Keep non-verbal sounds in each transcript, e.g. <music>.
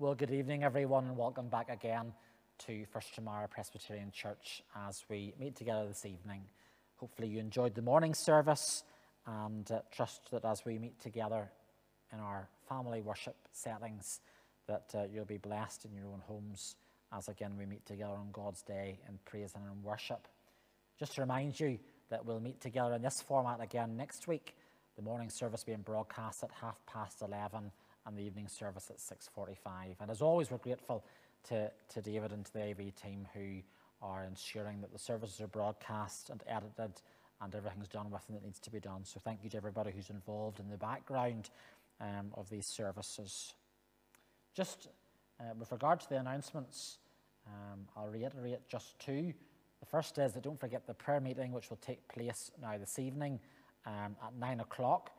Well, good evening, everyone, and welcome back again to First Dromara Presbyterian Church as we meet together this evening. Hopefully, you enjoyed the morning service and uh, trust that as we meet together in our family worship settings, that uh, you'll be blessed in your own homes as again we meet together on God's day in praise and in worship. Just to remind you that we'll meet together in this format again next week. The morning service being broadcast at half past 11 and the evening service at 6.45. And as always, we're grateful to, to David and to the AV team who are ensuring that the services are broadcast and edited and everything's done with that needs to be done. So thank you to everybody who's involved in the background um, of these services. Just uh, with regard to the announcements, um, I'll reiterate just two. The first is that don't forget the prayer meeting, which will take place now this evening um, at 9 o'clock.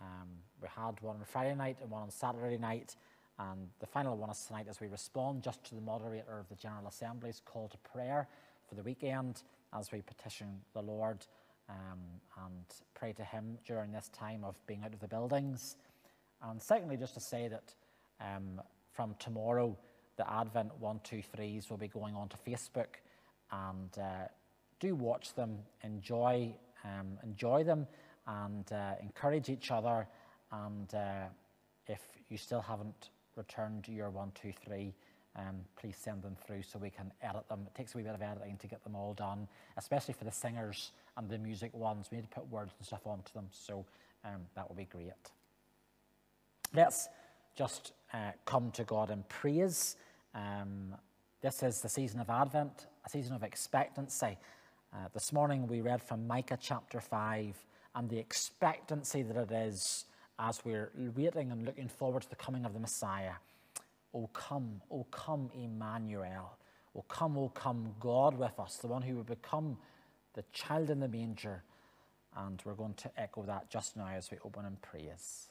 Um, we had one on Friday night and one on Saturday night. And the final one is tonight as we respond just to the moderator of the General Assembly's call to prayer for the weekend as we petition the Lord um, and pray to Him during this time of being out of the buildings. And secondly, just to say that um, from tomorrow, the Advent 123s will be going on to Facebook and uh, do watch them, enjoy, um, enjoy them, and uh, encourage each other. And uh, if you still haven't returned your 123, um, please send them through so we can edit them. It takes a wee bit of editing to get them all done, especially for the singers and the music ones. We need to put words and stuff onto them, so um, that will be great. Let's just uh, come to God in praise. Um, this is the season of Advent, a season of expectancy. Uh, this morning we read from Micah chapter 5 and the expectancy that it is as we're waiting and looking forward to the coming of the Messiah. O come, O come, Emmanuel. O come, O come, God with us, the one who will become the child in the manger. And we're going to echo that just now as we open in praise.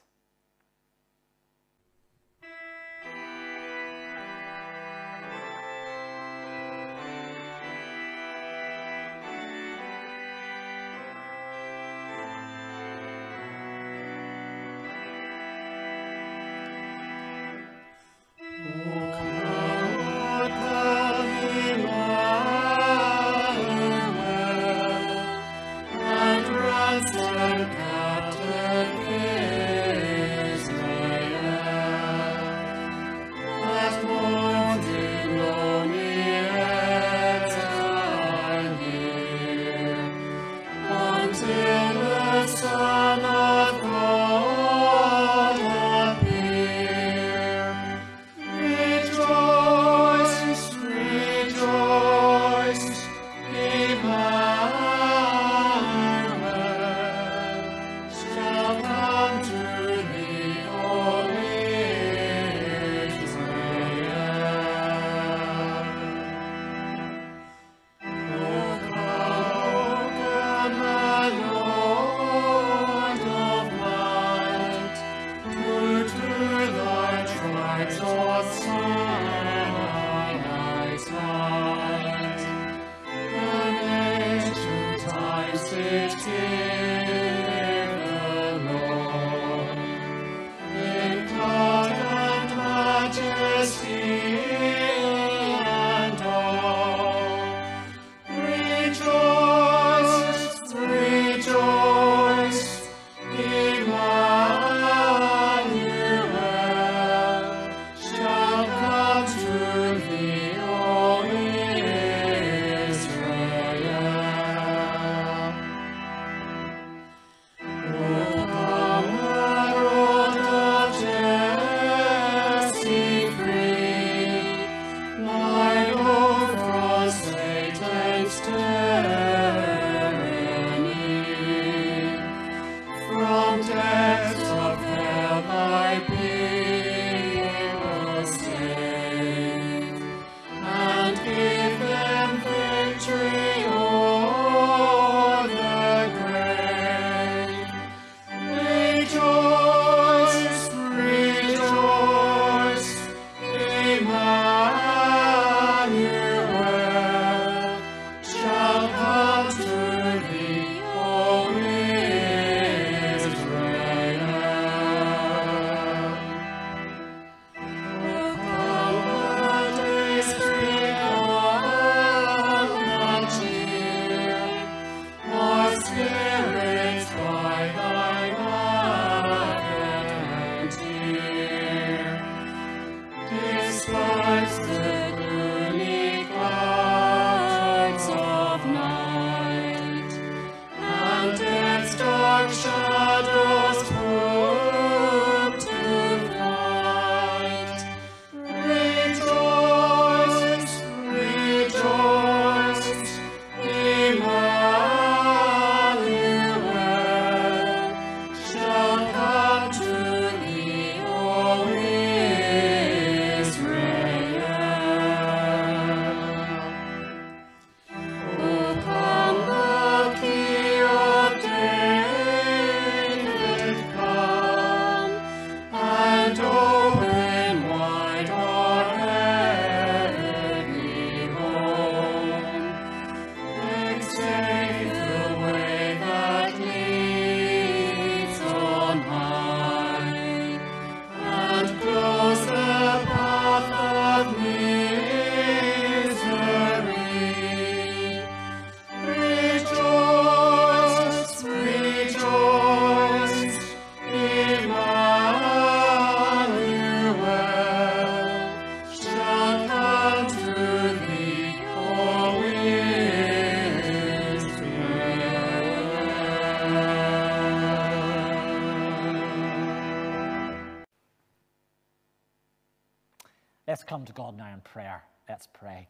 Come to God now in prayer. Let's pray.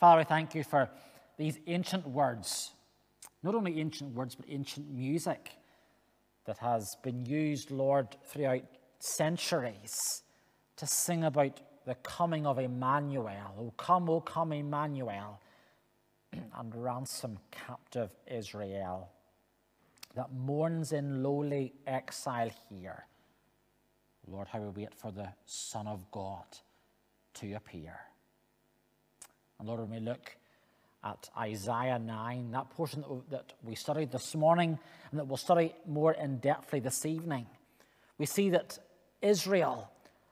Father, we thank you for these ancient words, not only ancient words, but ancient music that has been used, Lord, throughout centuries to sing about the coming of Emmanuel. Oh, come, oh, come, Emmanuel, <clears throat> and ransom captive Israel that mourns in lowly exile here. Lord, how we wait for the Son of God to appear. And Lord, when we look at Isaiah 9, that portion that we studied this morning and that we'll study more in depthly this evening, we see that Israel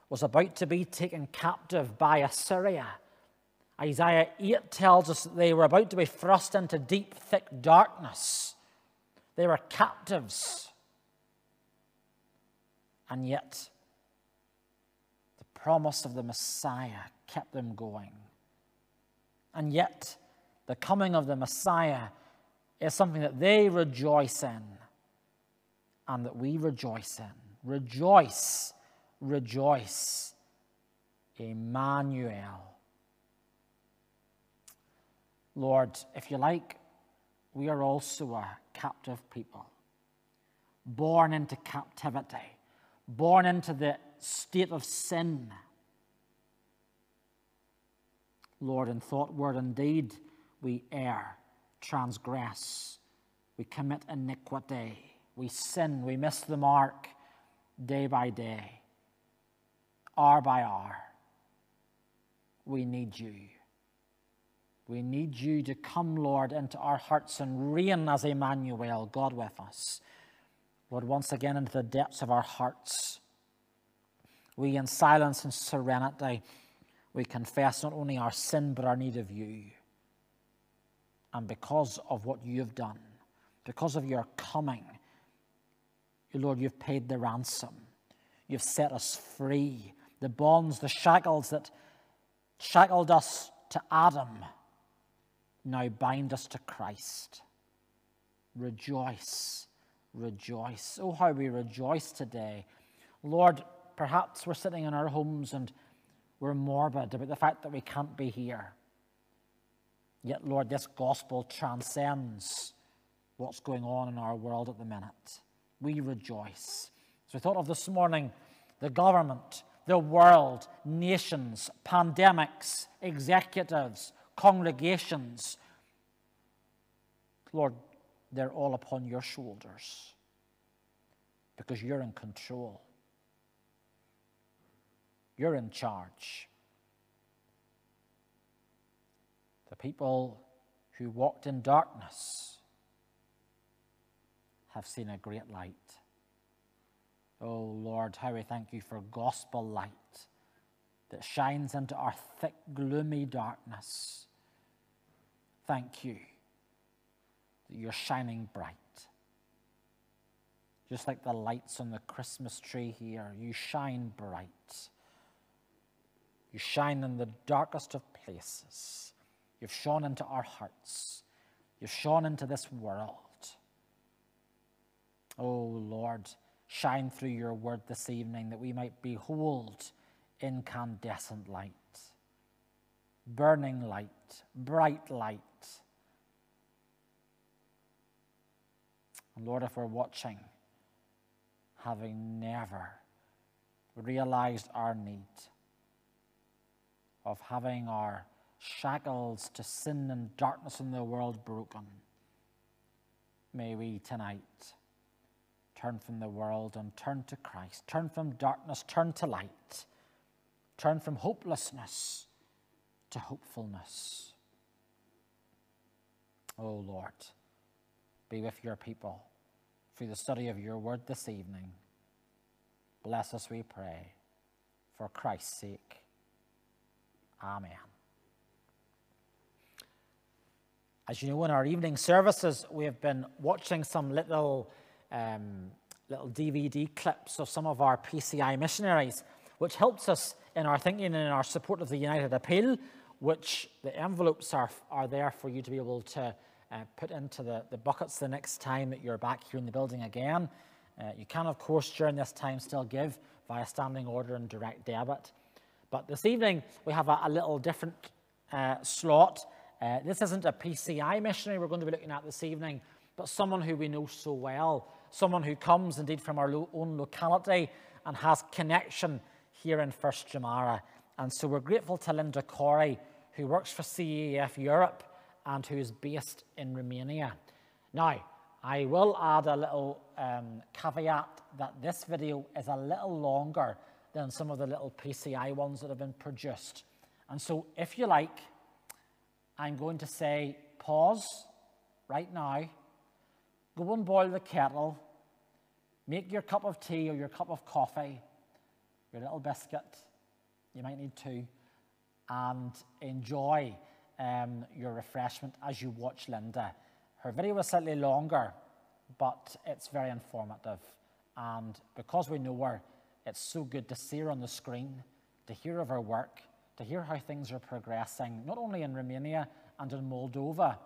was about to be taken captive by Assyria. Isaiah 8 tells us that they were about to be thrust into deep, thick darkness. They were captives. And yet, promise of the Messiah kept them going. And yet, the coming of the Messiah is something that they rejoice in and that we rejoice in. Rejoice, rejoice. Emmanuel. Lord, if you like, we are also a captive people, born into captivity, born into the state of sin. Lord, in thought, word, and deed, we err, transgress, we commit iniquity, we sin, we miss the mark day by day, hour by hour. We need you. We need you to come, Lord, into our hearts and reign as Emmanuel, God with us. Lord, once again into the depths of our hearts. We, in silence and serenity, we confess not only our sin, but our need of you. And because of what you have done, because of your coming, Lord, you've paid the ransom. You've set us free. The bonds, the shackles that shackled us to Adam now bind us to Christ. Rejoice, rejoice. Oh, how we rejoice today. Lord, perhaps we're sitting in our homes and we're morbid about the fact that we can't be here. Yet, Lord, this gospel transcends what's going on in our world at the minute. We rejoice. So, we thought of this morning the government, the world, nations, pandemics, executives, congregations. Lord, they're all upon your shoulders because you're in control. You're in charge. The people who walked in darkness have seen a great light. Oh Lord, how we thank you for gospel light that shines into our thick, gloomy darkness. Thank you that you're shining bright. Just like the lights on the Christmas tree here, you shine bright. You shine in the darkest of places. You've shone into our hearts. You've shone into this world. Oh Lord, shine through your word this evening that we might behold incandescent light, burning light, bright light. And Lord, if we're watching, having never realized our need of having our shackles to sin and darkness in the world broken, may we tonight turn from the world and turn to Christ, turn from darkness, turn to light Turn from hopelessness to hopefulness. Oh Lord, be with your people through the study of your word this evening. Bless us, we pray, for Christ's sake. Amen. As you know, in our evening services, we have been watching some little, um, little DVD clips of some of our PCI missionaries, which helps us in our thinking and in our support of the United Appeal, which the envelopes are, are there for you to be able to uh, put into the, the buckets the next time that you're back here in the building again. Uh, you can, of course, during this time still give via standing order and direct debit. But this evening, we have a, a little different uh, slot. Uh, this isn't a PCI missionary we're going to be looking at this evening, but someone who we know so well, someone who comes indeed from our lo- own locality and has connection here in First Dromara. And so we're grateful to Linda Corey, who works for CEF Europe and who is based in Romania. Now, I will add a little um, caveat that this video is a little longer than some of the little PCI ones that have been produced. And so, if you like, I'm going to say pause right now, go and boil the kettle, make your cup of tea or your cup of coffee, your little biscuit, you might need two, and enjoy um, your refreshment as you watch Linda. Her video was slightly longer, but it's very informative. And because we know her, it's so good to see her on the screen, to hear of her work, to hear how things are progressing, not only in Romania and in Moldova,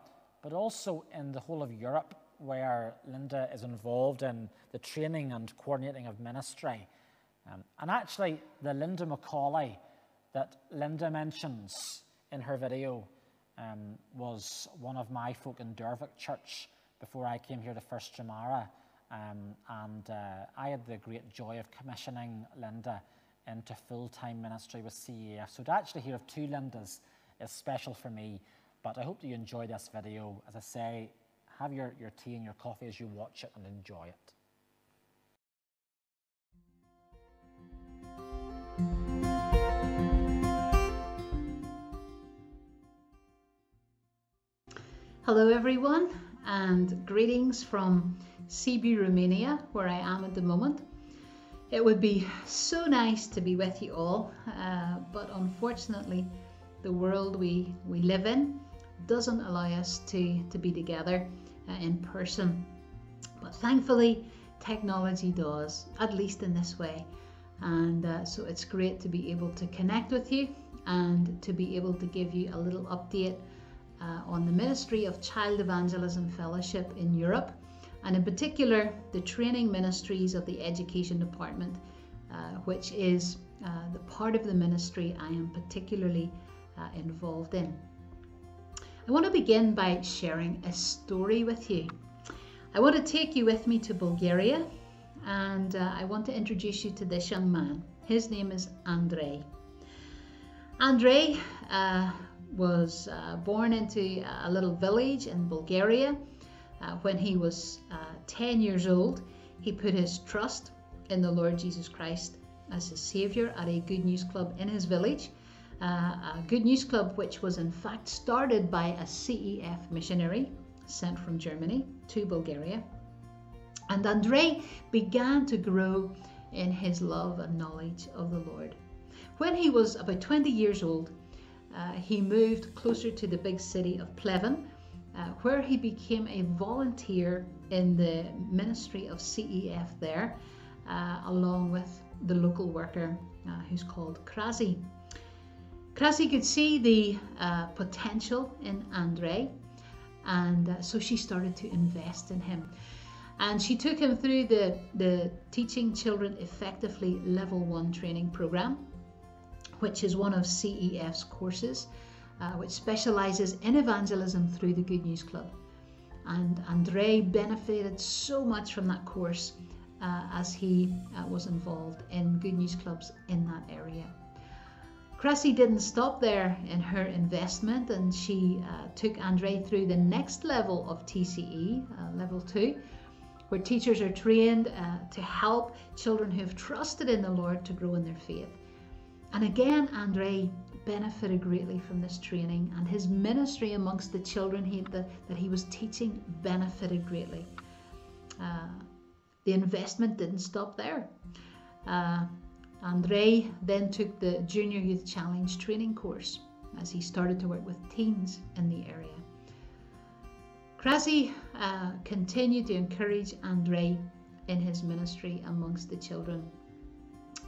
but also in the whole of Europe, where Linda is involved in the training and coordinating of ministry. Um, and actually, the Linda Macaulay that Linda mentions in her video um, was one of my folk in Dervock Church before I came here to First Dromara. Um, and uh, I had the great joy of commissioning Linda into full time ministry with CEF. So to actually hear of two Lindas is special for me. But I hope that you enjoy this video. As I say, have your, your tea and your coffee as you watch it and enjoy it. Hello, everyone, and greetings from Sibiu, Romania, where I am at the moment. It would be so nice to be with you all, uh, but unfortunately, the world we, we live in doesn't allow us to, to be together uh, in person. But thankfully, technology does, at least in this way. And uh, so it's great to be able to connect with you and to be able to give you a little update uh, on the Ministry of Child Evangelism Fellowship in Europe, and in particular the training ministries of the Education Department, uh, which is uh, the part of the ministry I am particularly uh, involved in. I want to begin by sharing a story with you. I want to take you with me to Bulgaria and uh, I want to introduce you to this young man. His name is Andrei. Andrei uh, was uh, born into a little village in Bulgaria. Uh, when he was uh, 10 years old, he put his trust in the Lord Jesus Christ as his Saviour at a Good News Club in his village. Uh, a Good News Club, which was in fact started by a CEF missionary sent from Germany to Bulgaria. And Andrei began to grow in his love and knowledge of the Lord. When he was about 20 years old, uh, he moved closer to the big city of Pleven, uh, where he became a volunteer in the ministry of CEF there, uh, along with the local worker uh, who's called Krasi. Krasi could see the uh, potential in Andre, and uh, so she started to invest in him. And she took him through the, the Teaching Children Effectively Level 1 training program which is one of CEF's courses, uh, which specialises in evangelism through the Good News Club. And Andre benefited so much from that course uh, as he uh, was involved in Good News Clubs in that area. Krasi didn't stop there in her investment and she uh, took Andre through the next level of TCE, uh, level two, where teachers are trained to help children who have trusted in the Lord to grow in their faith. And again, Andre benefited greatly from this training, and his ministry amongst the children he, the, that he was teaching benefited greatly. Uh, the investment didn't stop there. Uh, Andre then took the Junior Youth Challenge training course as he started to work with teens in the area. Krasi uh, continued to encourage Andre in his ministry amongst the children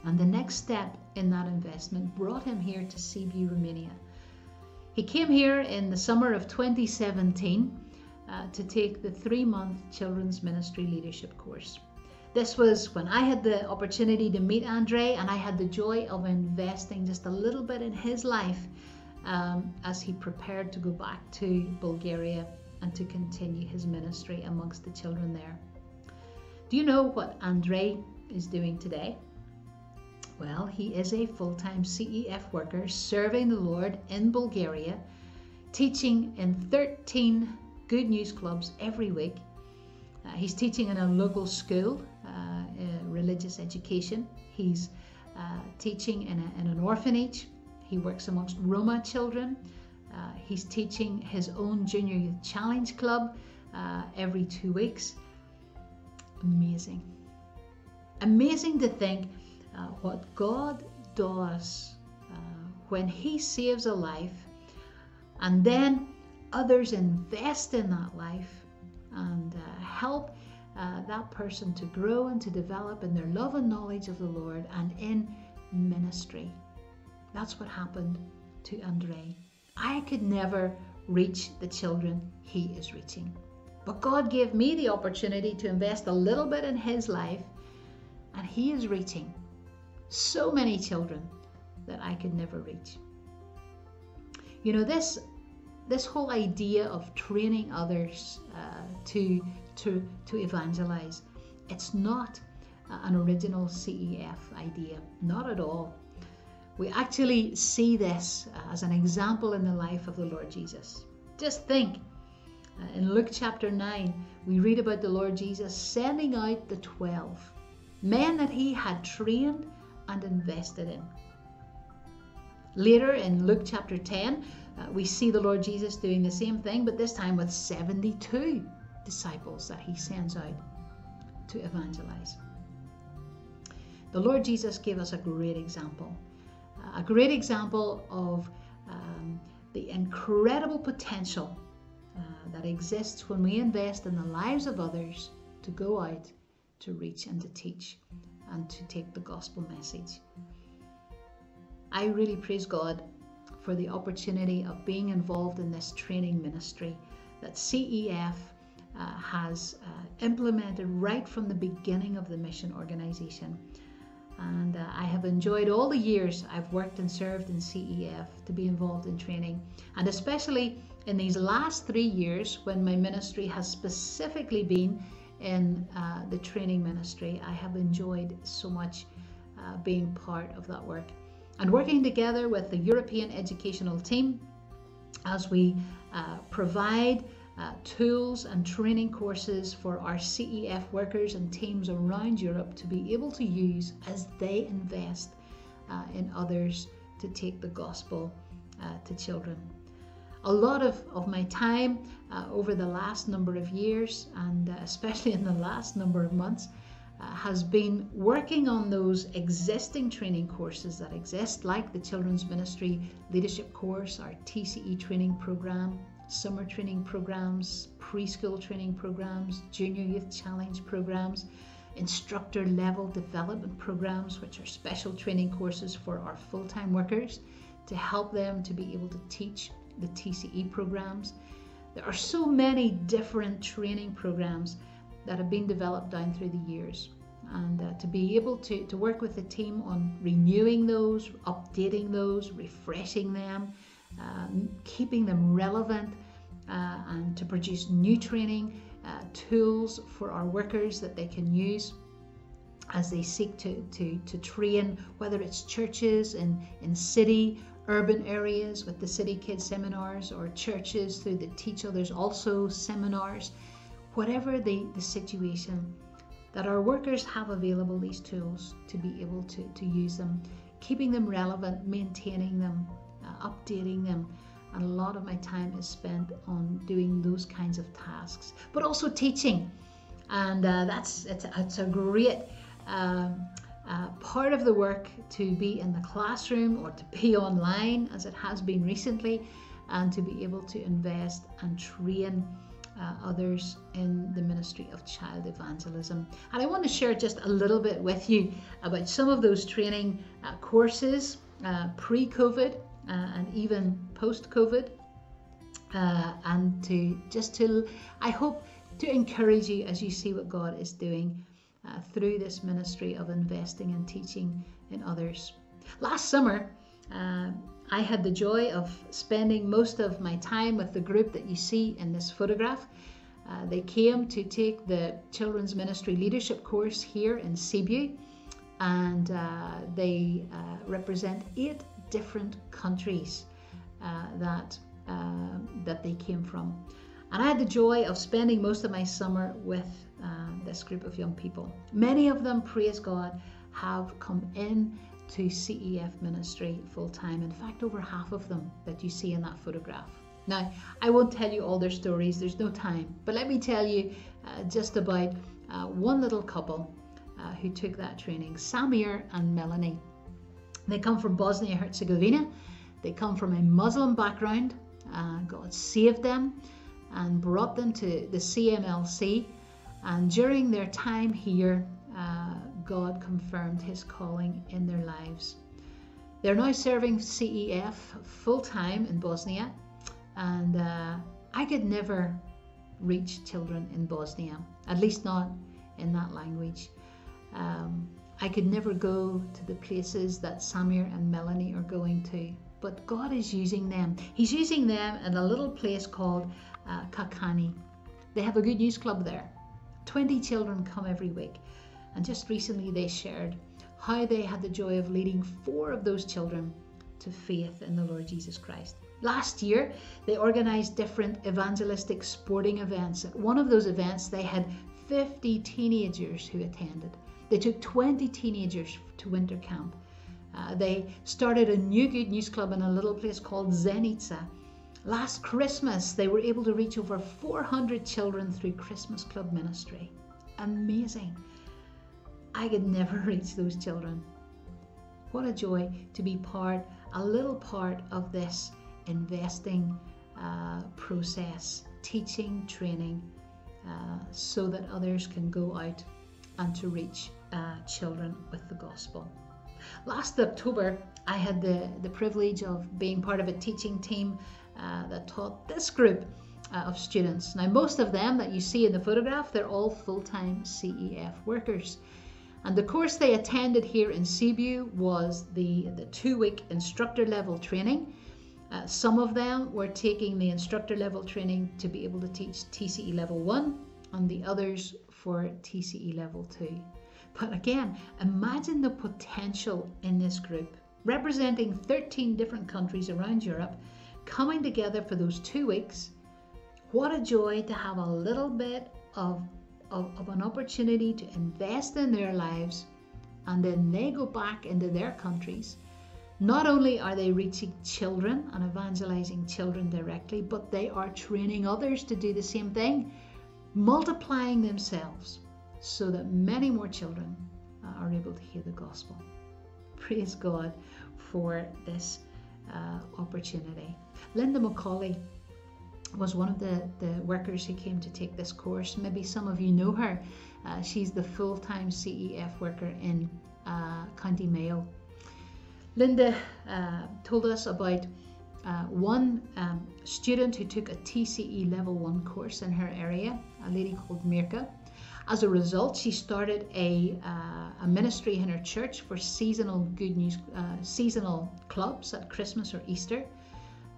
and the next step in that investment brought him here to Sibiu, Romania. He came here in the summer of 2017 uh, to take the three month children's ministry leadership course. This was when I had the opportunity to meet Andre, and I had the joy of investing just a little bit in his life um, as he prepared to go back to Bulgaria and to continue his ministry amongst the children there. Do you know what Andre is doing today? Well, he is a full time CEF worker serving the Lord in Bulgaria, teaching in 13 good news clubs every week. Uh, he's teaching in a local school, uh, religious education. He's uh, teaching in, a, in, an orphanage. He works amongst Roma children. Uh, he's teaching his own Junior Youth Challenge Club uh, every two weeks. Amazing. Amazing to think uh, what God does uh, when He saves a life and then others invest in that life and uh, help uh, that person to grow and to develop in their love and knowledge of the Lord and in ministry. That's what happened to Andre. I could never reach the children he is reaching. But God gave me the opportunity to invest a little bit in his life, and he is reaching so many children that I could never reach. You know, this this whole idea of training others uh, to to to evangelize, it's not an original CEF idea, not at all. We actually see this as an example in the life of the Lord Jesus. Just think, uh, in Luke chapter 9, we read about the Lord Jesus sending out the 12 men that he had trained and invested in. Later in Luke chapter 10, uh, we see the Lord Jesus doing the same thing, but this time with 72 disciples that he sends out to evangelize. The Lord Jesus gave us a great example, a great example of um, the incredible potential uh, that exists when we invest in the lives of others to go out to reach and to teach and to take the gospel message. I really praise God for the opportunity of being involved in this training ministry that CEF uh, has uh, implemented right from the beginning of the mission organization. And uh, I have enjoyed all the years I've worked and served in CEF to be involved in training, and especially in these last three years when my ministry has specifically been in uh, the training ministry. I have enjoyed so much uh, being part of that work and working together with the European educational team as we uh, provide uh, tools and training courses for our CEF workers and teams around Europe to be able to use as they invest uh, in others to take the gospel uh, to children a lot of, of my time uh, over the last number of years, and uh, especially <laughs> in the last number of months, uh, has been working on those existing training courses that exist, like the Children's Ministry Leadership Course, our TCE training program, summer training programs, preschool training programs, junior youth challenge programs, instructor level development programs, which are special training courses for our full time workers to help them to be able to teach the TCE programs. There are so many different training programs that have been developed down through the years. And uh, to be able to, to work with the team on renewing those, updating those, refreshing them, uh, keeping them relevant, uh, and to produce new training uh, tools for our workers that they can use as they seek to, to, to train, whether it's churches in, in city urban areas with the City Kids seminars or churches through the Teach Others Also seminars, whatever the, the situation, that our workers have available these tools to be able to, to use them, keeping them relevant, maintaining them, uh, updating them. And a lot of my time is spent on doing those kinds of tasks, but also teaching. And uh, that's it's, it's a great um, uh, part of the work to be in the classroom or to be online as it has been recently and to be able to invest and train uh, others in the ministry of child evangelism. And I want to share just a little bit with you about some of those training uh, courses uh, pre COVID uh, and even post COVID. Uh, and to just to, I hope to encourage you as you see what God is doing uh, through this ministry of investing and teaching in others. Last summer, uh, I had the joy of spending most of my time with the group that you see in this photograph. Uh, they came to take the Children's Ministry Leadership course here in Sibiu, and uh, they uh, represent eight different countries uh, that uh, that they came from. And I had the joy of spending most of my summer with uh, this group of young people. Many of them, praise God, have come in to CEF ministry full time. In fact, over half of them that you see in that photograph. Now, I won't tell you all their stories, there's no time, but let me tell you uh, just about uh, one little couple uh, who took that training Samir and Melanie. They come from Bosnia Herzegovina, they come from a Muslim background. Uh, God saved them and brought them to the CMLC. And during their time here, uh, God confirmed his calling in their lives. They're now serving CEF full time in Bosnia, and uh, I could never reach children in Bosnia, at least not in that language. Um, I could never go to the places that Samir and Melanie are going to, but God is using them. He's using them in a little place called uh, Kakanj. They have a good news club there. 20 children come every week. And just recently they shared how they had the joy of leading four of those children to faith in the Lord Jesus Christ. Last year, they organised different evangelistic sporting events. At one of those events, they had 50 teenagers who attended. They took 20 teenagers to winter camp. Uh, they started a new Good News Club in a little place called Zenica. Last Christmas, they were able to reach over 400 children through Christmas Club ministry. Amazing. I could never <laughs> reach those children. What a joy to be part, a little part of this investing uh, process, teaching, training, uh, so that others can go out and to reach uh, children with the gospel. Last October, I had the, the privilege of being part of a teaching team that taught this group uh, of students. Now, most of them that you see in the photograph, they're all full time CEF workers. And the course they attended here in Sibiu was the, the two week instructor level training. Uh, some of them were taking the instructor level training to be able to teach TCE level 1, and the others for TCE level 2. But again, imagine the potential in this group, representing 13 different countries around Europe, coming together for those two weeks. What a joy to have a little bit of of, of an opportunity to invest in their lives and then they go back into their countries. Not only are they reaching children and evangelizing children directly, but they are training others to do the same thing, multiplying themselves so that many more children uh, are able to hear the gospel. Praise God for this uh, opportunity. Linda McCauley was one of the, the workers who came to take this course. Maybe some of you know her. Uh, she's the full time CEF worker in uh, County Mayo. Linda uh, told us about uh, one um, student who took a TCE level 1 course in her area, a lady called Mirka. As a result, she started a, uh, a ministry in her church for seasonal good news, uh, seasonal clubs at Christmas or Easter.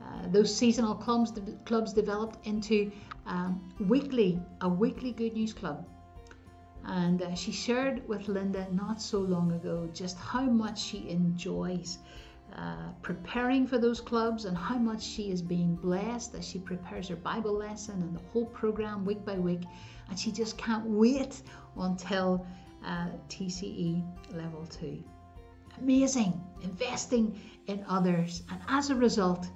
Uh, those seasonal clubs, clubs developed into um, weekly, a weekly good news club. And uh, she shared with Linda not so long ago just how much she enjoys uh, preparing for those clubs and how much she is being blessed as she prepares her Bible lesson and the whole program week by week. And she just can't wait until uh, TCE level two. Amazing, investing in others. And as a result,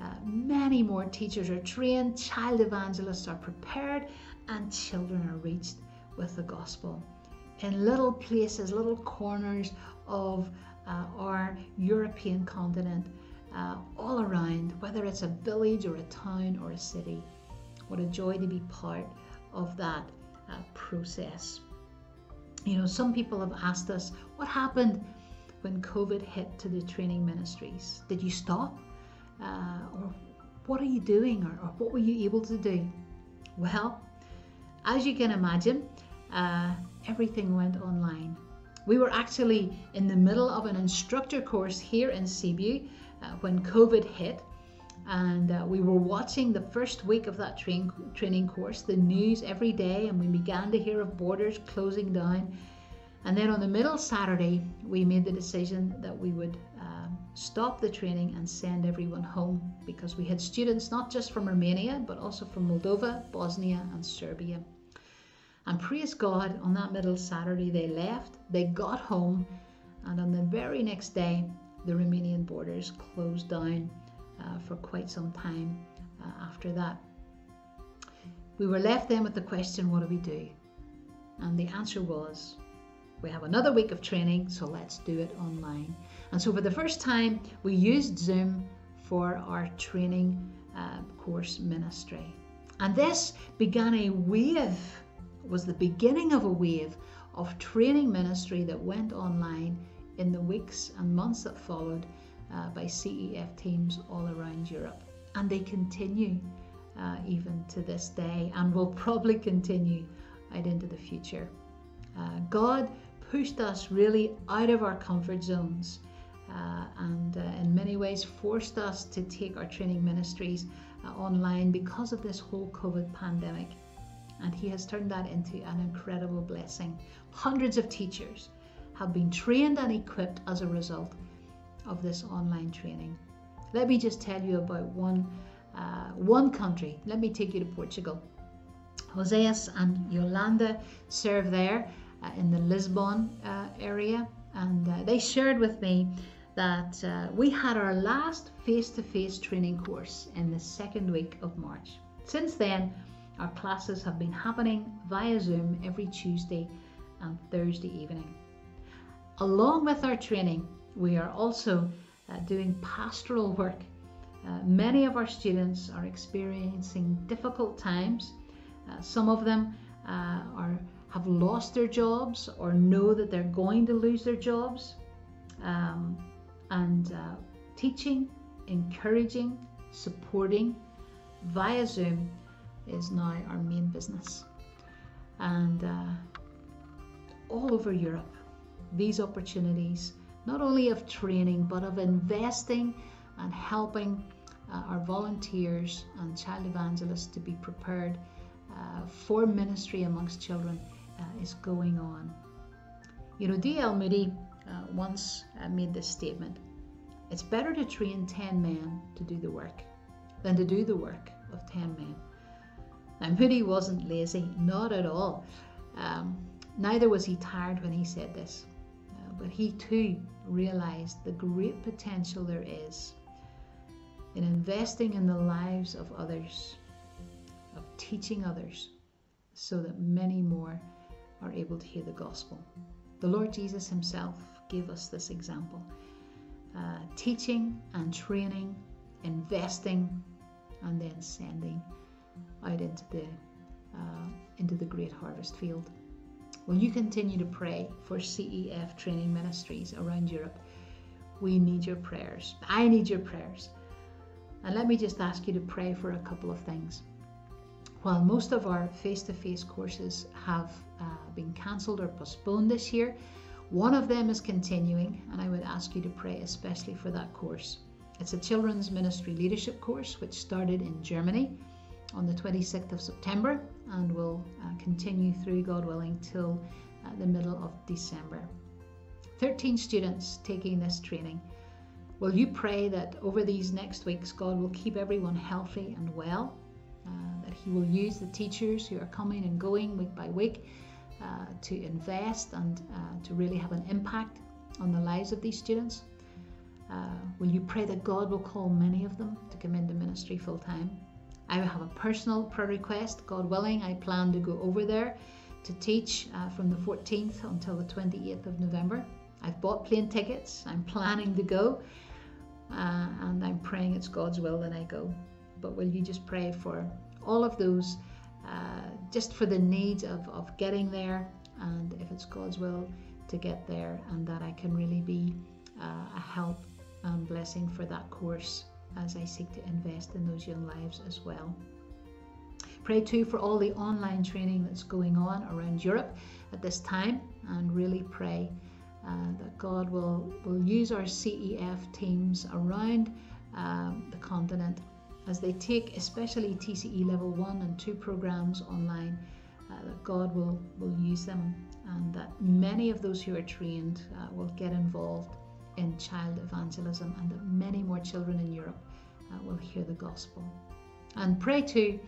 uh, many more teachers are trained, child evangelists are prepared, and children are reached with the gospel. In little places, little corners of uh, our European continent, uh, all around, whether it's a village or a town or a city. What a joy to be part of that uh, process. You know, some people have asked us, what happened when COVID hit to the training ministries? Did you stop? uh, or what are you doing or, or, what were you able to do? Well, as you can imagine, uh, everything went online. We were actually in the middle of an instructor course here in Sibiu uh, when COVID hit, and uh, we were watching the first week of that train, training course, the news every day, and we began to hear of borders closing down. And then on the middle Saturday, we made the decision that we would um, stop the training and send everyone home because we had students not just from Romania but also from Moldova, Bosnia, and Serbia. And praise God, on that middle Saturday, they left, they got home, and on the very next day, the Romanian borders closed down uh, for quite some time uh, after that. We were left then with the question what do we do? And the answer was we have another week of training, so let's do it online. And so, for the first time, we used Zoom for our training uh, course ministry. And this began a wave, was the beginning of a wave of training ministry that went online in the weeks and months that followed uh, by CEF teams all around Europe. And they continue uh, even to this day and will probably continue out into the future. Uh, God pushed us really out of our comfort zones uh, and uh, in many ways forced us to take our training ministries uh, online because of this whole COVID pandemic. And He has turned that into an incredible blessing. Hundreds of teachers have been trained and equipped as a result of this online training. Let me just tell you about one, uh, one country. Let me take you to Portugal. Joseas and Yolanda serve there uh, in the Lisbon uh, area, and uh, they shared with me that uh, we had our last face to face training course in the second week of March. Since then, our classes have been happening via Zoom every Tuesday and Thursday evening. Along with our training, we are also uh, doing pastoral work. Uh, many of our students are experiencing difficult times. Uh, some of them uh, are have lost their jobs or know that they're going to lose their jobs. Um, and uh, teaching, encouraging, supporting via Zoom is now our main business. And uh, all over Europe, these opportunities not only of training but of investing and helping uh, our volunteers and child evangelists to be prepared uh, for ministry amongst children uh, is going on. You know, D.L. Moody uh, once uh, made this statement It's better to train 10 men to do the work than to do the work of 10 men. Now, Moody wasn't lazy, not at all. Um, neither was he tired when he said this. Uh, but he too realized the great potential there is in investing in the lives of others, of teaching others, so that many more are able to hear the gospel. The Lord Jesus Himself gave us this example uh, teaching and training, investing, and then sending out into the, uh, into the great harvest field. Will you continue to pray for CEF training ministries around Europe? We need your prayers. I need your prayers. And let me just ask you to pray for a couple of things. While most of our face to face courses have uh, been cancelled or postponed this year, one of them is continuing, and I would ask you to pray especially for that course. It's a children's ministry leadership course which started in Germany on the 26th of September and will uh, continue through, God willing, till uh, the middle of December. 13 students taking this training. Will you pray that over these next weeks, God will keep everyone healthy and well? Uh, that He will use the teachers who are coming and going week by week uh, to invest and uh, to really have an impact on the lives of these students. Uh, will you pray that God will call many of them to come into ministry full time? I have a personal prayer request. God willing, I plan to go over there to teach uh, from the 14th until the 28th of November. I've bought plane tickets. I'm planning to go, uh, and I'm praying it's God's will that I go but will you just pray for all of those, uh, just for the needs of, of getting there, and if it's God's will to get there, and that I can really be uh, a help and blessing for that course as I seek to invest in those young lives as well. Pray too for all the online training that's going on around Europe at this time and really pray uh, that God will, will use our CEF teams around um, the continent as they take especially TCE level 1 and 2 programs online uh, that God will, will use them and that many of those who are trained uh, will get involved in child evangelism and that many more children in Europe uh, will hear the gospel. And pray too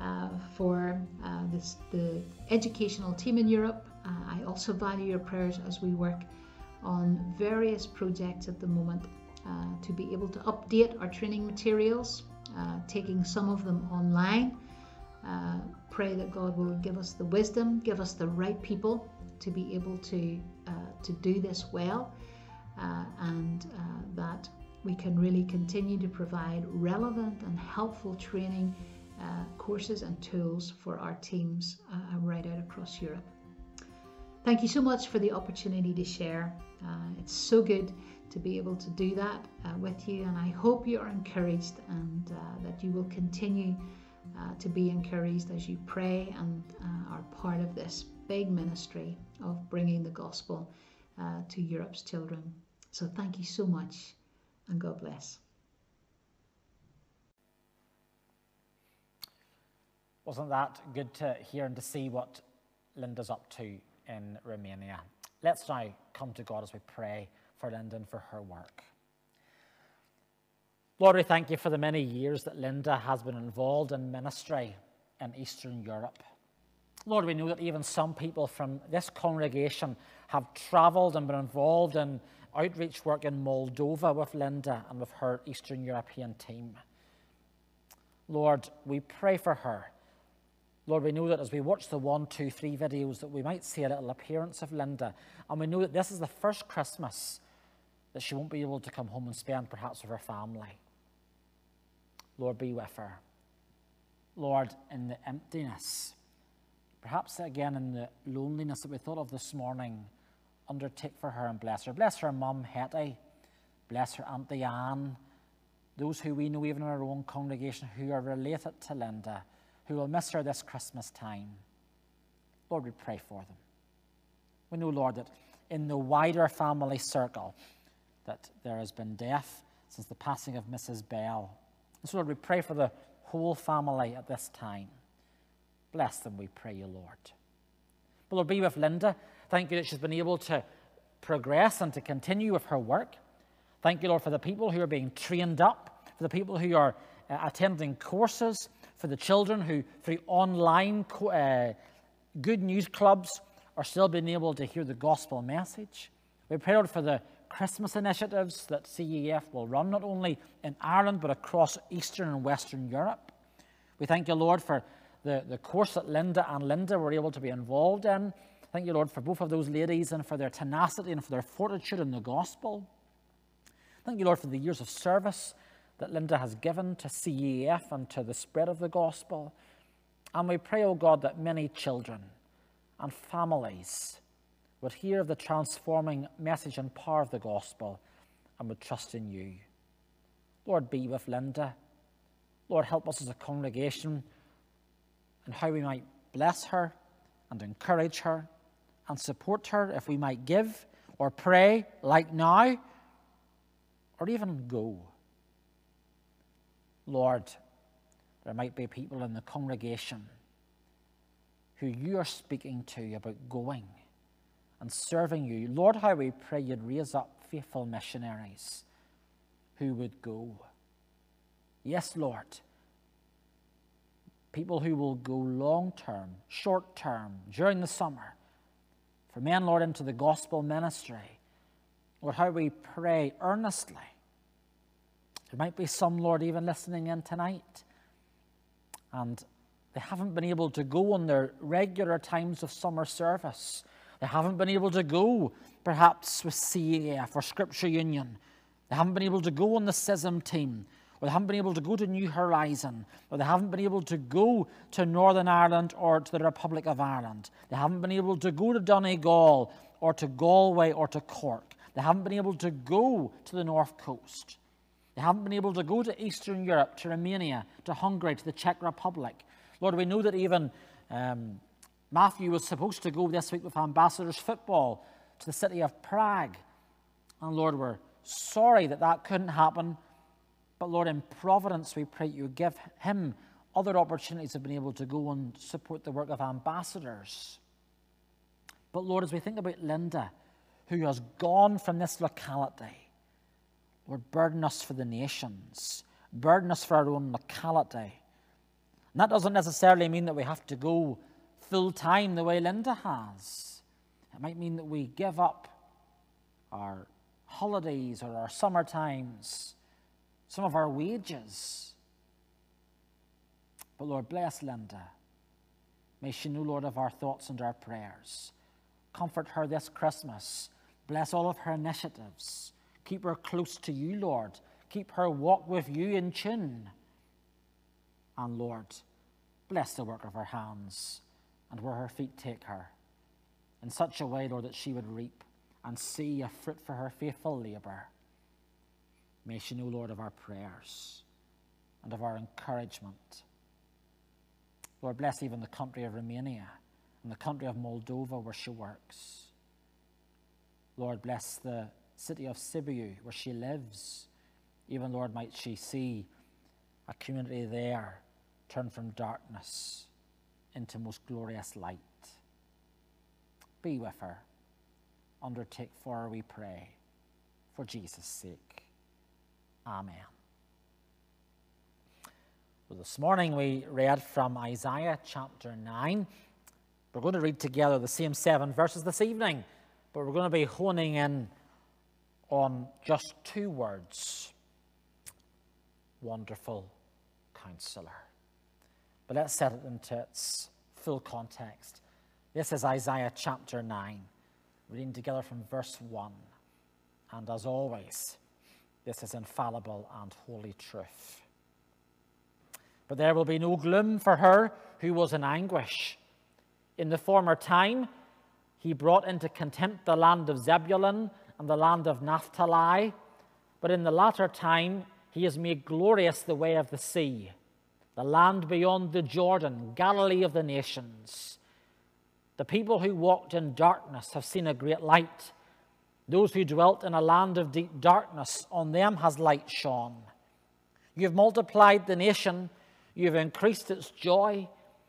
uh, for uh, this, the educational team in Europe. Uh, I also value your prayers as we work on various projects at the moment to be able to update our training materials, taking some of them online. Uh, pray that God will give us the wisdom, give us the right people to be able to uh, to do this well, uh, and uh, that we can really continue to provide relevant and helpful training uh, courses and tools for our teams uh, right out across Europe. Thank you so much for the opportunity to share. it's so good to be able to do that with you, and I hope you are encouraged and that you will continue uh, to be encouraged as you pray and uh, are part of this big ministry of bringing the gospel uh, to Europe's children. So thank you so much and God bless. Wasn't that good to hear and to see what Linda's up to in Romania? Let's now come to God as we pray for Linda and for her work. Lord, we thank you for the many years that Linda has been involved in ministry in Eastern Europe. Lord, we know that even some people from this congregation have travelled and been involved in outreach work in Moldova with Linda and with her Eastern European team. Lord, we pray for her. Lord, we know that as we watch the one, two, three videos, that we might see a little appearance of Linda. And we know that this is the first Christmas that she won't be able to come home and spend perhaps with her family. Lord, be with her. Lord, in the emptiness, perhaps again in the loneliness that we thought of this morning, undertake for her and bless her. Bless her mum, Hetty. Bless her Auntie Anne. Those who we know even in our own congregation who are related to Linda, who will miss her this Christmas time. Lord, we pray for them. We know, Lord, that in the wider family circle, that there has been death since the passing of Mrs. Bell. And so, Lord, we pray for the whole family at this time. Bless them, we pray you, Lord. But Lord, be with Linda. Thank you that she's been able to progress and to continue with her work. Thank you, Lord, for the people who are being trained up, for the people who are uh, attending courses, for the children who, through online co- uh, good news clubs, are still being able to hear the gospel message. We pray, Lord, for the Christmas initiatives that CEF will run, not only in Ireland, but across Eastern and Western Europe. We thank you, Lord, for the, the course that Linda and Linda were able to be involved in. Thank you, Lord, for both of those ladies and for their tenacity and for their fortitude in the gospel. Thank you, Lord, for the years of service that Linda has given to CEF and to the spread of the gospel. And we pray, O oh God, that many children and families would hear of the transforming message and power of the gospel and would trust in you. Lord, be with Linda. Lord, help us as a congregation and how we might bless her and encourage her and support her if we might give or pray like now or even go. Lord, there might be people in the congregation who you are speaking to about going and serving you. Lord, how we pray you'd raise up faithful missionaries who would go. Yes, Lord. People who will go long term, short term, during the summer. For men, Lord, into the gospel ministry. Lord, how we pray earnestly. There might be some, Lord, even listening in tonight. And they haven't been able to go on their regular times of summer service they haven't been able to go, perhaps, with CEF or Scripture Union. They haven't been able to go on the CISM team, or they haven't been able to go to New Horizon, or they haven't been able to go to Northern Ireland or to the Republic of Ireland. They haven't been able to go to Donegal or to Galway or to Cork. They haven't been able to go to the North Coast. They haven't been able to go to Eastern Europe, to Romania, to Hungary, to the Czech Republic. Lord, we know that even um, Matthew was supposed to go this week with Ambassadors Football to the city of Prague. And Lord, we're sorry that that couldn't happen. But Lord, in providence, we pray you give him other opportunities of being able to go and support the work of ambassadors. But Lord, as we think about Linda, who has gone from this locality, Lord, burden us for the nations, burden us for our own locality. And that doesn't necessarily mean that we have to go full time the way Linda has. It might mean that we give up our holidays or our summer times, some of our wages. But Lord, bless Linda. May she know, Lord, of our thoughts and our prayers. Comfort her this Christmas. Bless all of her initiatives. Keep her close to you, Lord. Keep her walk with you in tune. And Lord, bless the work of her hands and where her feet take her in such a way, Lord, that she would reap and see a fruit for her faithful labour. May she know, Lord, of our prayers and of our encouragement. Lord, bless even the country of Romania and the country of Moldova where she works. Lord, bless the city of Sibiu where she lives. Even, Lord, might she see a community there turn from darkness into most glorious light. Be with her undertake for her, we pray, for Jesus' sake. Amen. Well, this morning we read from Isaiah chapter 9. We're going to read together the same seven verses this evening, but we're going to be honing in on just two words wonderful counselor. But let's set it into its full context. This is Isaiah chapter 9 reading together from verse 1. And as always, this is infallible and holy truth. But there will be no gloom for her who was in anguish. In the former time, he brought into contempt the land of Zebulun and the land of Naphtali. But in the latter time, he has made glorious the way of the sea, the land beyond the Jordan, Galilee of the nations. The people who walked in darkness have seen a great light. Those who dwelt in a land of deep darkness, on them has light shone. You've multiplied the nation, you've increased its joy.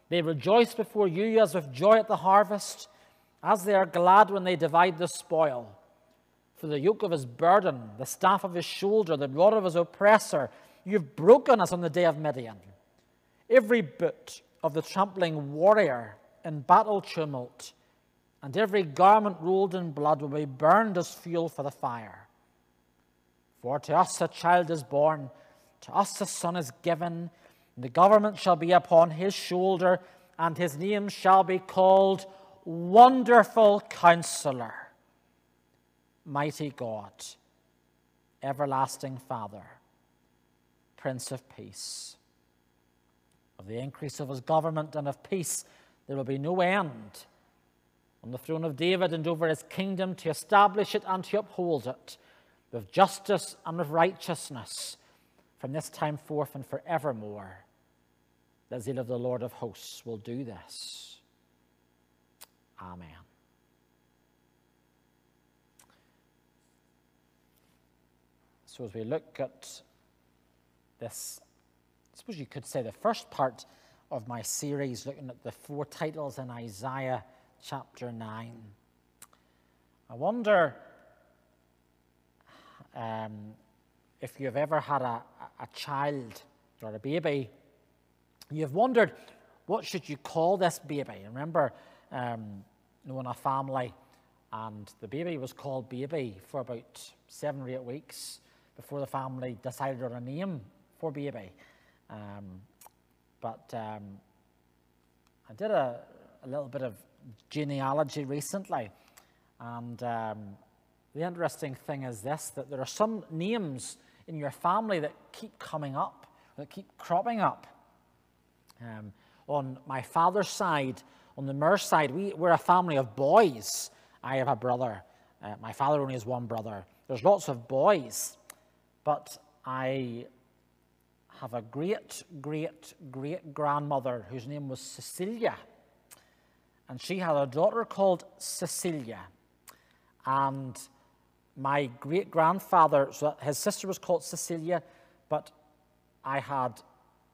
They rejoice before you as with joy at the harvest, as they are glad when they divide the spoil. For the yoke of his burden, the staff of his shoulder, the rod of his oppressor, you've broken us on the day of Midian. Every boot of the trampling warrior in battle tumult, and every garment rolled in blood will be burned as fuel for the fire. For to us a child is born, to us a son is given, and the government shall be upon his shoulder, and his name shall be called Wonderful Counselor, Mighty God, Everlasting Father, Prince of Peace. Of the increase of his government and of peace, there will be no end on the throne of David and over his kingdom to establish it and to uphold it with justice and with righteousness from this time forth and forevermore. The zeal of the Lord of hosts will do this. Amen. So, as we look at this, I suppose you could say the first part of my series looking at the four titles in Isaiah chapter 9. I wonder um, if you've ever had a, a child or a baby, you've wondered what should you call this baby? Remember um, knowing a family and the baby was called baby for about seven or eight weeks before the family decided on a name for baby. Um, but um, I did a, a, little bit of genealogy recently, and um, the interesting thing is this that there are some names in your family that keep coming up, that keep cropping up. Um, on my father's side, on the Moore side, we, we're a family of boys. I have a brother. Uh, my father only has one brother. There's lots of boys. But I have a great, great, great grandmother whose name was Cecilia. And she had a daughter called Cecilia. And my great grandfather, so his sister was called Cecilia, but I had,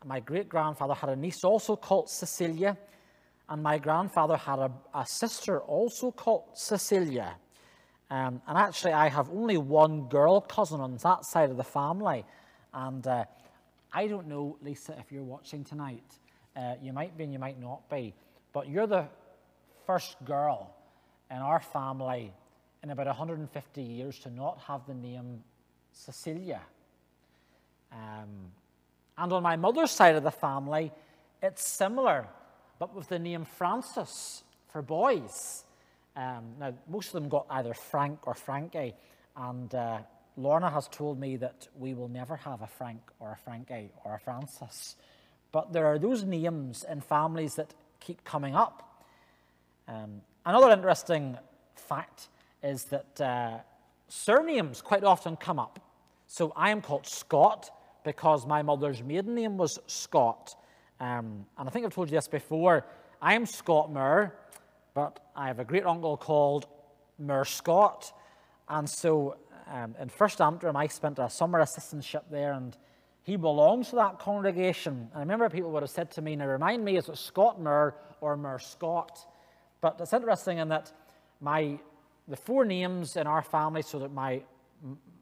my great grandfather had a niece also called Cecilia, and my grandfather had a, a sister also called Cecilia. Um, and actually, I have only one girl cousin on that side of the family. And uh, I don't know, Lisa, if you're watching tonight. Uh, you might be and you might not be. But you're the first girl in our family in about 150 years to not have the name Cecilia. Um, and on my mother's side of the family, it's similar, but with the name Francis for boys. Um, now, most of them got either Frank or Frankie, and uh, Lorna has told me that we will never have a Frank or a Frankie or a Francis. But there are those names in families that keep coming up. Um, another interesting fact is that uh, surnames quite often come up. So I am called Scott because my mother's maiden name was Scott. Um, and I think I've told you this before. I am Scott Moore, but I have a great uncle called Moore Scott. And so um, in First Antrim, I spent a summer assistantship there, and he belongs to that congregation. And I remember people would have said to me, now remind me, is it Scott Moore or Moore Scott? But it's interesting in that my the four names in our family, so that my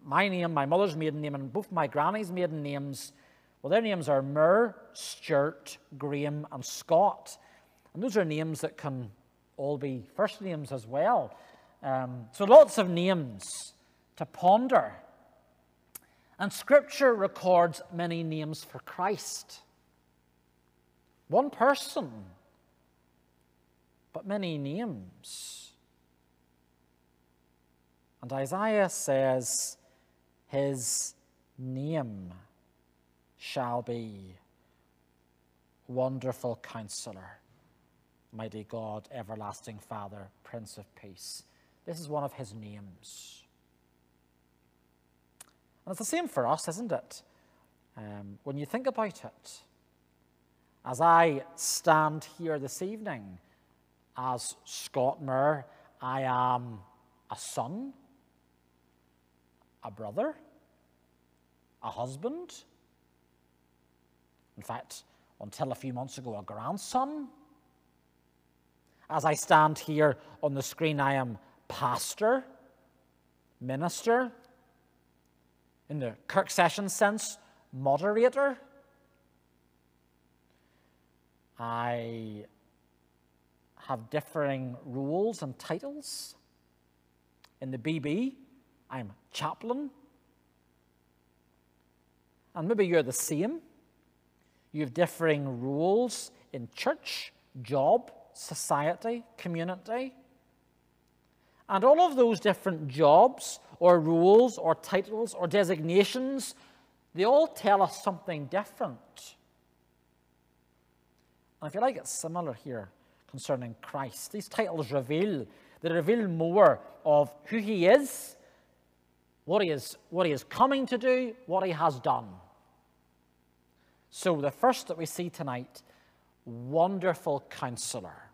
my name, my mother's maiden name, and both my granny's maiden names, well, their names are Moore, Stewart, Graham, and Scott. And those are names that can all be first names as well. Um, so lots of names to ponder. And Scripture records many names for Christ. One person, but many names. And Isaiah says, His name shall be Wonderful Counselor, Mighty God, Everlasting Father, Prince of Peace. This is one of His names. And it's the same for us, isn't it? Um, when you think about it, as I stand here this evening as Scott Moore, I am a son a brother, a husband, in fact, until a few months ago, a grandson. As I stand here on the screen, I am pastor, minister, in the Kirk Session sense, moderator. I have differing roles and titles. In the BB, I'm chaplain. And maybe you're the same. You have differing roles in church, job, society, community. And all of those different jobs or roles or titles or designations, they all tell us something different. And if you like, it's similar here concerning Christ. These titles reveal, they reveal more of who he is what he is, what he is coming to do, what he has done. So, the first that we see tonight, wonderful counselor.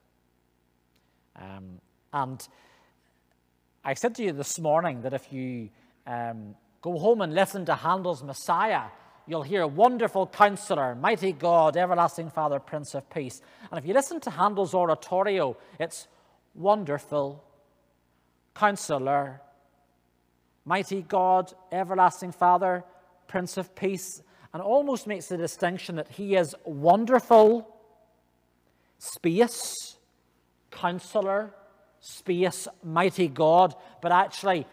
Um, and I said to you this morning that if you um, go home and listen to Handel's Messiah, you'll hear wonderful counselor, mighty God, everlasting Father, Prince of Peace. And if you listen to Handel's oratorio, it's wonderful. Counselor, mighty God, everlasting Father, Prince of Peace, and almost makes the distinction that he is wonderful, space, counselor, space, mighty God, but actually,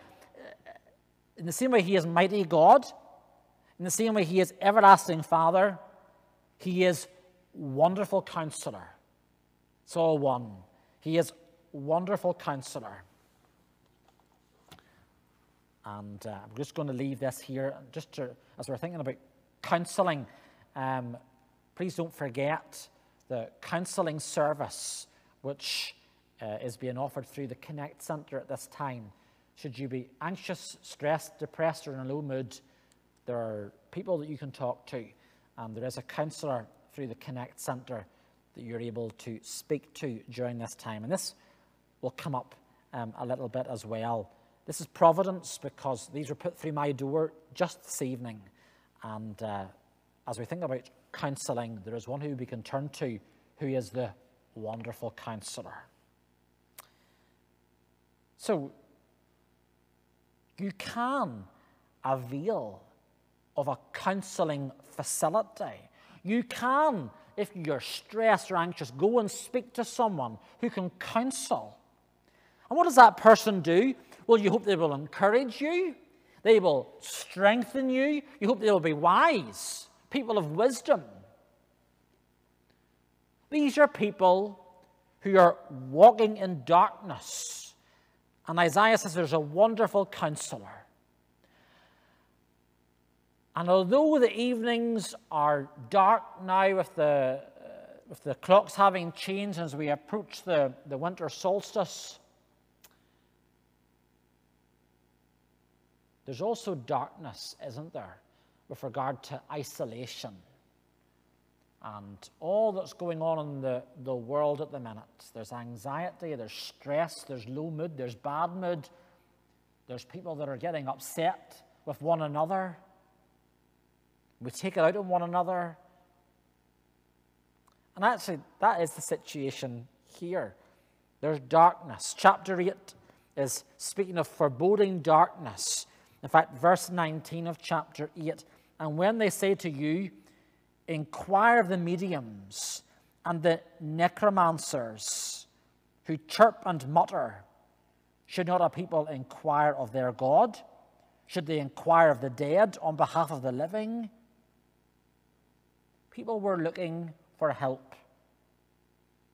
in the same way he is mighty God, in the same way he is everlasting Father, he is wonderful counselor. It's all one. He is wonderful counselor. And uh, I'm just going to leave this here, just to, as we're thinking about counselling. Um, please don't forget the counselling service, which uh, is being offered through the Connect Centre at this time. Should you be anxious, stressed, depressed, or in a low mood, there are people that you can talk to. And there is a counsellor through the Connect Centre that you're able to speak to during this time. And this will come up um, a little bit as well. This is Providence because these were put through my door just this evening. And uh, as we think about counselling, there is one who we can turn to who is the wonderful counselor. So, you can avail of a counseling facility. You can, if you're stressed or anxious, go and speak to someone who can counsel. And what does that person do? Well, you hope they will encourage you, they will strengthen you, you hope they will be wise, people of wisdom. These are people who are walking in darkness. And Isaiah says there's a wonderful counselor. And although the evenings are dark now with the, uh, with the clocks having changed as we approach the, the winter solstice, there's also darkness, isn't there, with regard to isolation and all that's going on in the, the world at the minute. There's anxiety, there's stress, there's low mood, there's bad mood, there's people that are getting upset with one another. We take it out on one another. And actually, that is the situation here. There's darkness. Chapter 8 is speaking of foreboding darkness. In fact, verse 19 of chapter 8 and when they say to you, inquire of the mediums and the necromancers who chirp and mutter. Should not a people inquire of their God? Should they inquire of the dead on behalf of the living? People were looking for help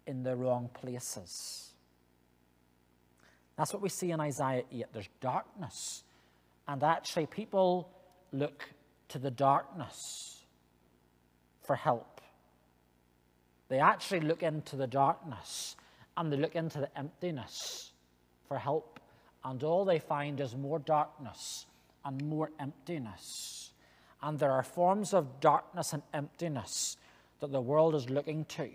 in the wrong places. That's what we see in Isaiah 8. There's darkness. And actually, people look to the darkness for help. They actually look into the darkness and they look into the emptiness for help, and all they find is more darkness and more emptiness. And there are forms of darkness and emptiness that the world is looking to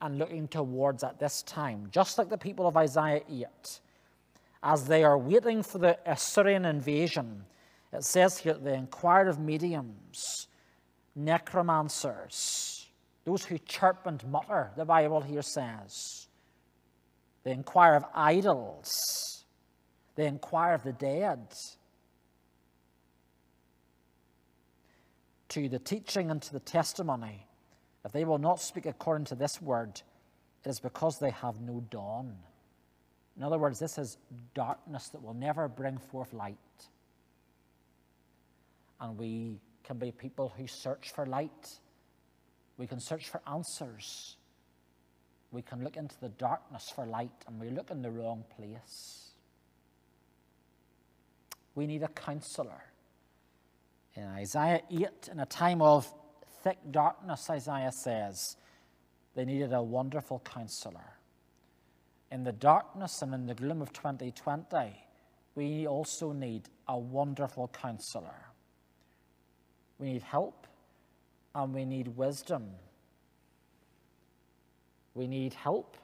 and looking towards at this time, just like the people of Isaiah 8, as they are waiting for the Assyrian invasion. It says here they inquired of mediums necromancers, those who chirp and mutter, the Bible here says. They inquire of idols, they inquire of the dead. To the teaching and to the testimony, if they will not speak according to this word, it is because they have no dawn. In other words, this is darkness that will never bring forth light. And we can be people who search for light. We can search for answers. We can look into the darkness for light, and we look in the wrong place. We need a counselor. In Isaiah 8, in a time of thick darkness, Isaiah says, they needed a wonderful counselor. In the darkness and in the gloom of 2020, we also need a wonderful counselor. We need help and we need wisdom. We need help.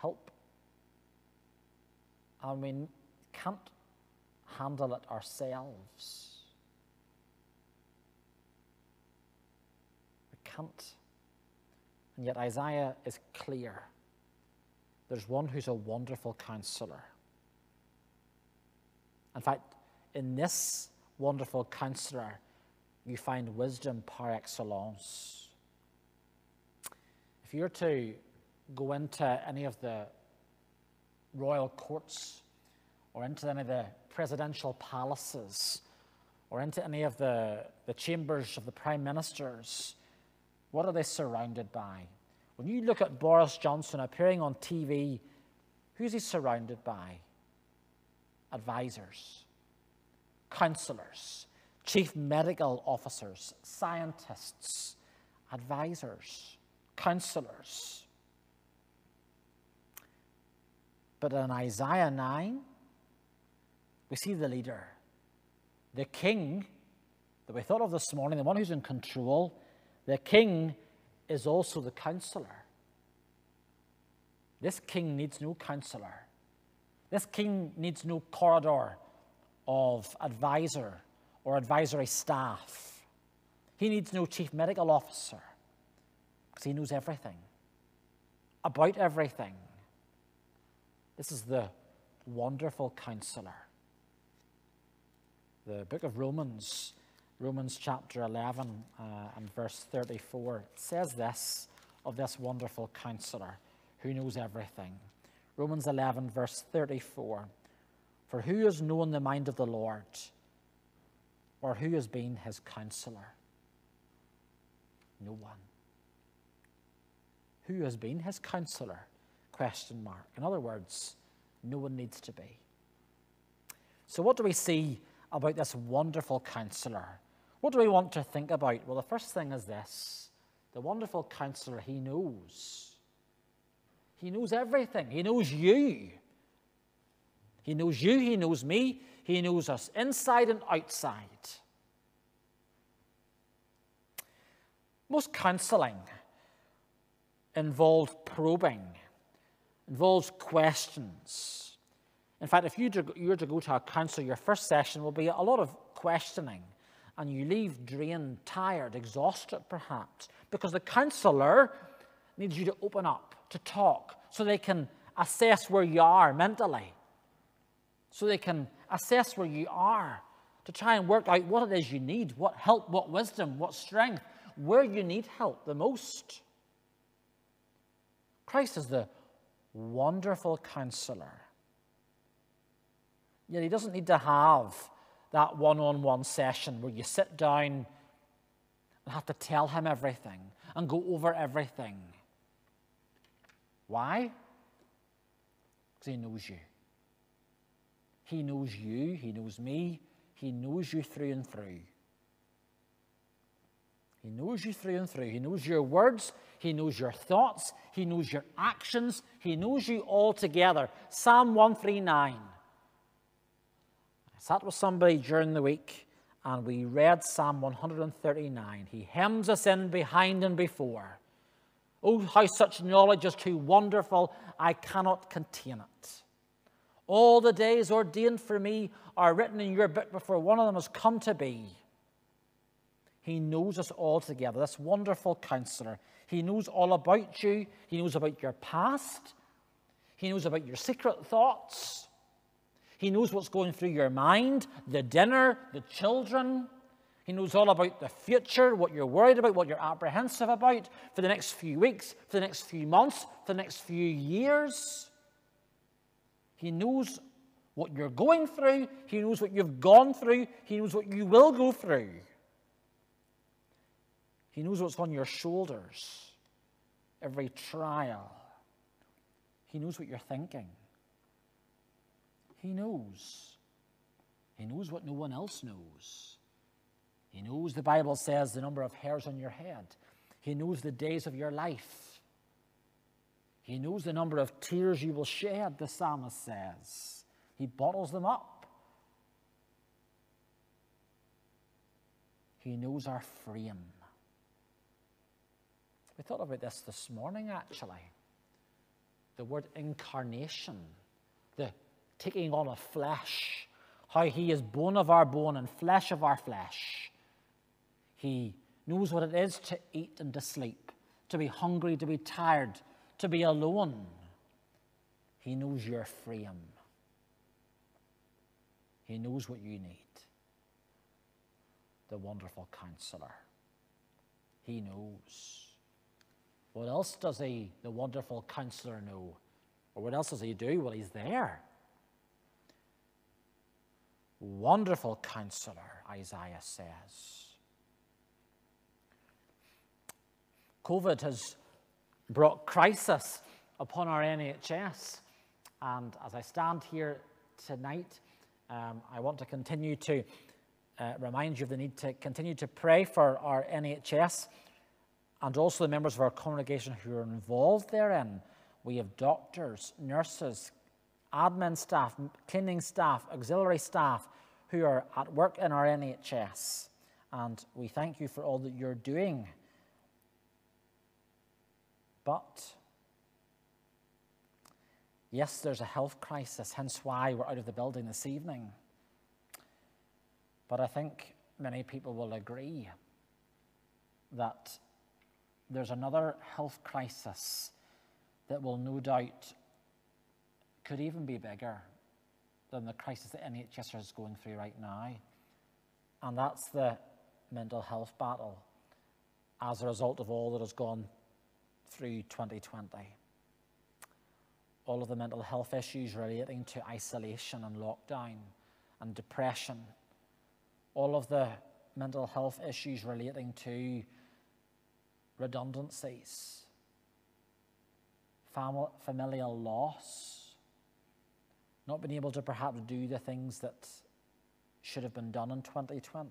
Help. And we can't handle it ourselves. We can't. And yet Isaiah is clear. There's one who's a wonderful counselor. In fact, in this wonderful counselor, you find wisdom par excellence. If you were to go into any of the royal courts or into any of the presidential palaces or into any of the, the chambers of the prime ministers, what are they surrounded by? When you look at Boris Johnson appearing on TV, who's he surrounded by? Advisors counselors, chief medical officers, scientists, advisors, counselors. But in Isaiah 9, we see the leader, the king, that we thought of this morning, the one who's in control, the king is also the counselor. This king needs no counselor. This king needs no corridor of advisor or advisory staff. He needs no chief medical officer because he knows everything about everything. This is the wonderful counselor. The book of Romans, Romans chapter 11 uh, and verse 34, says this of this wonderful counselor who knows everything. Romans 11, verse 34 For who has known the mind of the Lord, or who has been his counselor? No one. Who has been his counselor? Question mark. In other words, no one needs to be. So, what do we see about this wonderful counselor? What do we want to think about? Well, the first thing is this the wonderful counselor, he knows. He knows everything. He knows you. He knows you. He knows me. He knows us inside and outside. Most counseling involves probing, involves questions. In fact, if you were to go to a counselor, your first session will be a lot of questioning, and you leave drained, tired, exhausted perhaps, because the counselor needs you to open up, to talk, so they can assess where you are mentally, so they can assess where you are, to try and work out what it is you need, what help, what wisdom, what strength, where you need help the most. Christ is the wonderful counselor. Yet he doesn't need to have that one on one session where you sit down and have to tell him everything and go over everything. Why? Because he knows you. He knows you, he knows me, he knows you through and through. He knows you through and through. He knows your words. He knows your thoughts. He knows your actions. He knows you all together. Psalm 139. Sat with somebody during the week and we read Psalm 139. He hems us in behind and before. Oh, how such knowledge is too wonderful, I cannot contain it. All the days ordained for me are written in your book before one of them has come to be. He knows us all together, this wonderful counselor. He knows all about you, he knows about your past, he knows about your secret thoughts, he knows what's going through your mind, the dinner, the children. He knows all about the future, what you're worried about, what you're apprehensive about for the next few weeks, for the next few months, for the next few years. He knows what you're going through. He knows what you've gone through. He knows what you will go through. He knows what's on your shoulders, every trial. He knows what you're thinking. He knows. He knows what no one else knows. He knows, the Bible says, the number of hairs on your head. He knows the days of your life. He knows the number of tears you will shed, the psalmist says. He bottles them up. He knows our frame. We thought about this this morning, actually. The word incarnation, taking on of flesh, how he is bone of our bone and flesh of our flesh. He knows what it is to eat and to sleep, to be hungry, to be tired, to be alone. He knows your frame. He knows what you need. The wonderful counselor. He knows. What else does he, the wonderful counselor, know? Or what else does he do? Well, he's there. Wonderful counselor, Isaiah says. COVID has brought crisis upon our NHS. And as I stand here tonight, um, I want to continue to uh, remind you of the need to continue to pray for our NHS and also the members of our congregation who are involved therein. We have doctors, nurses, admin staff, cleaning staff, auxiliary staff who are at work in our NHS. and we thank you for all that you're doing. But, yes, there's a health crisis, hence why we're out of the building this evening. But I think many people will agree that there's another health crisis that will no doubt could even be bigger than the crisis that NHS is going through right now. And that's the mental health battle as a result of all that has gone through 2020. All of the mental health issues relating to isolation and lockdown and depression. All of the mental health issues relating to redundancies, familial loss, not being able to perhaps do the things that should have been done in 2020.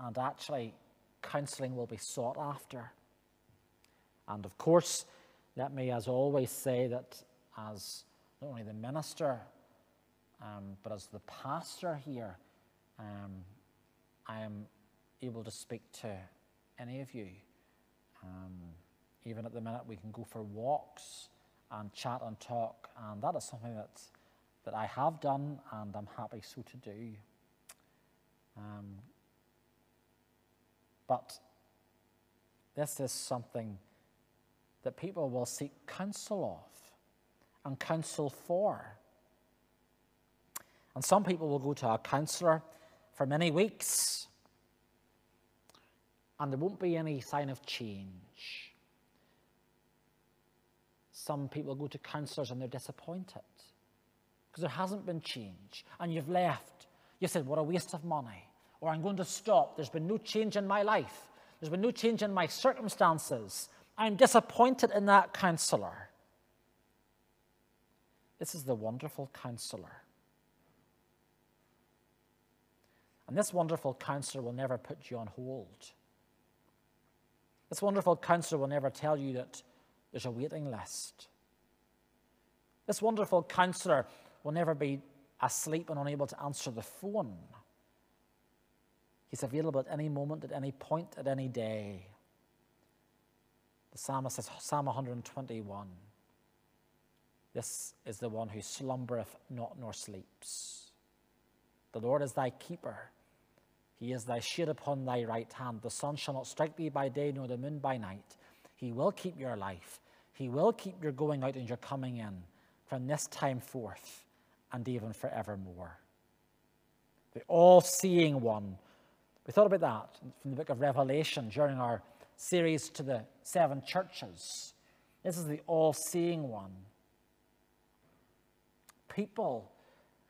And actually, counselling will be sought after. And of course, let me, as always, say that as not only the minister, um, but as the pastor here, um, I am able to speak to any of you. Um, even at the minute, we can go for walks and chat and talk, and that is something that, that I have done and I'm happy so to do. Um, but this is something that people will seek counsel of and counsel for. And some people will go to a counsellor for many weeks and there won't be any sign of change. Some people go to counsellors and they're disappointed because there hasn't been change and you've left. You said, What a waste of money. Or I'm going to stop. There's been no change in my life, there's been no change in my circumstances. I'm disappointed in that counsellor. This is the wonderful counsellor. And this wonderful counsellor will never put you on hold. This wonderful counsellor will never tell you that there's a waiting list. This wonderful counsellor will never be asleep and unable to answer the phone. He's available at any moment, at any point, at any day. The psalmist says, Psalm 121 This is the one who slumbereth not nor sleeps. The Lord is thy keeper. He is thy shade upon thy right hand. The sun shall not strike thee by day, nor the moon by night. He will keep your life. He will keep your going out and your coming in from this time forth and even forevermore. The all seeing one. We thought about that from the book of Revelation during our series to the seven churches. This is the all seeing one. People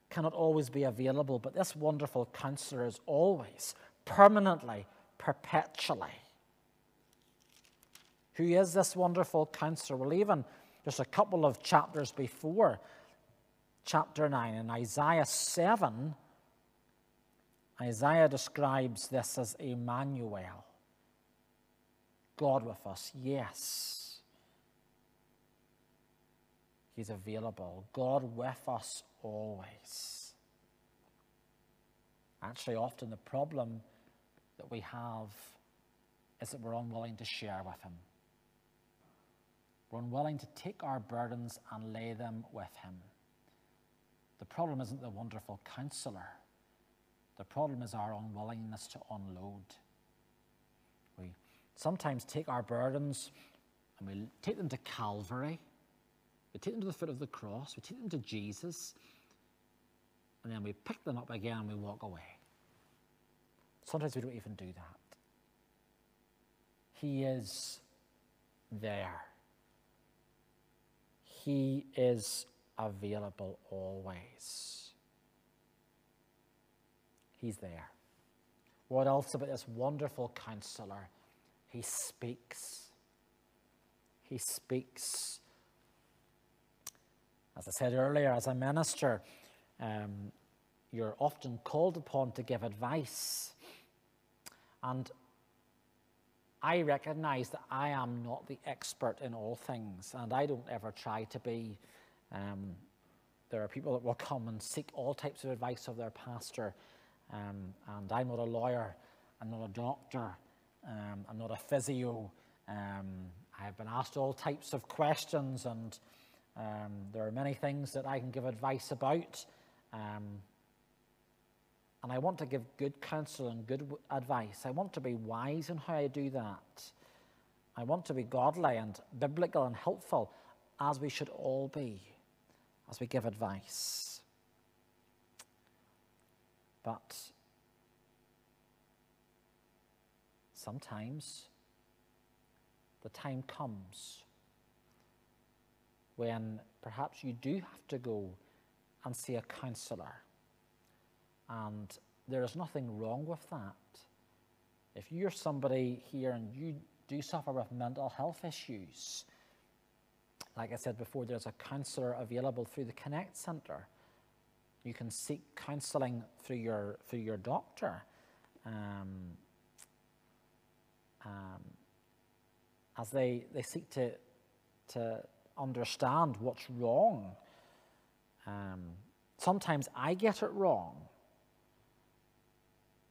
cannot always be available, but this wonderful counselor is always, permanently, perpetually. Who is this wonderful counselor? Well, even just a couple of chapters before chapter 9, in Isaiah 7, Isaiah describes this as Emmanuel. God with us, yes. He's available. God with us always. Actually, often the problem that we have is that we're unwilling to share with Him. We're unwilling to take our burdens and lay them with Him. The problem isn't the wonderful counselor, the problem is our unwillingness to unload. We sometimes take our burdens and we take them to Calvary we take them to the foot of the cross, we take them to Jesus, and then we pick them up again and we walk away. Sometimes we don't even do that. He is there. He is available always. He's there. What else about this wonderful counselor? He speaks. He speaks as I said earlier, as a minister, um, you're often called upon to give advice. And I recognize that I am not the expert in all things, and I don't ever try to be. Um, there are people that will come and seek all types of advice of their pastor, Um, and I'm not a lawyer, I'm not a doctor, um, I'm not a physio. Um, I've been asked all types of questions, and um, there are many things that I can give advice about. Um, and I want to give good counsel and good advice. I want to be wise in how I do that. I want to be godly and biblical and helpful, as we should all be, as we give advice. But sometimes the time comes when perhaps you do have to go and see a counselor. And there is nothing wrong with that. If you're somebody here and you do suffer with mental health issues, like I said before, there's a counsellor available through the Connect Centre. You can seek counselling through your through your doctor. Um, um, as they, they seek to, to understand what's wrong. Um, sometimes I get it wrong.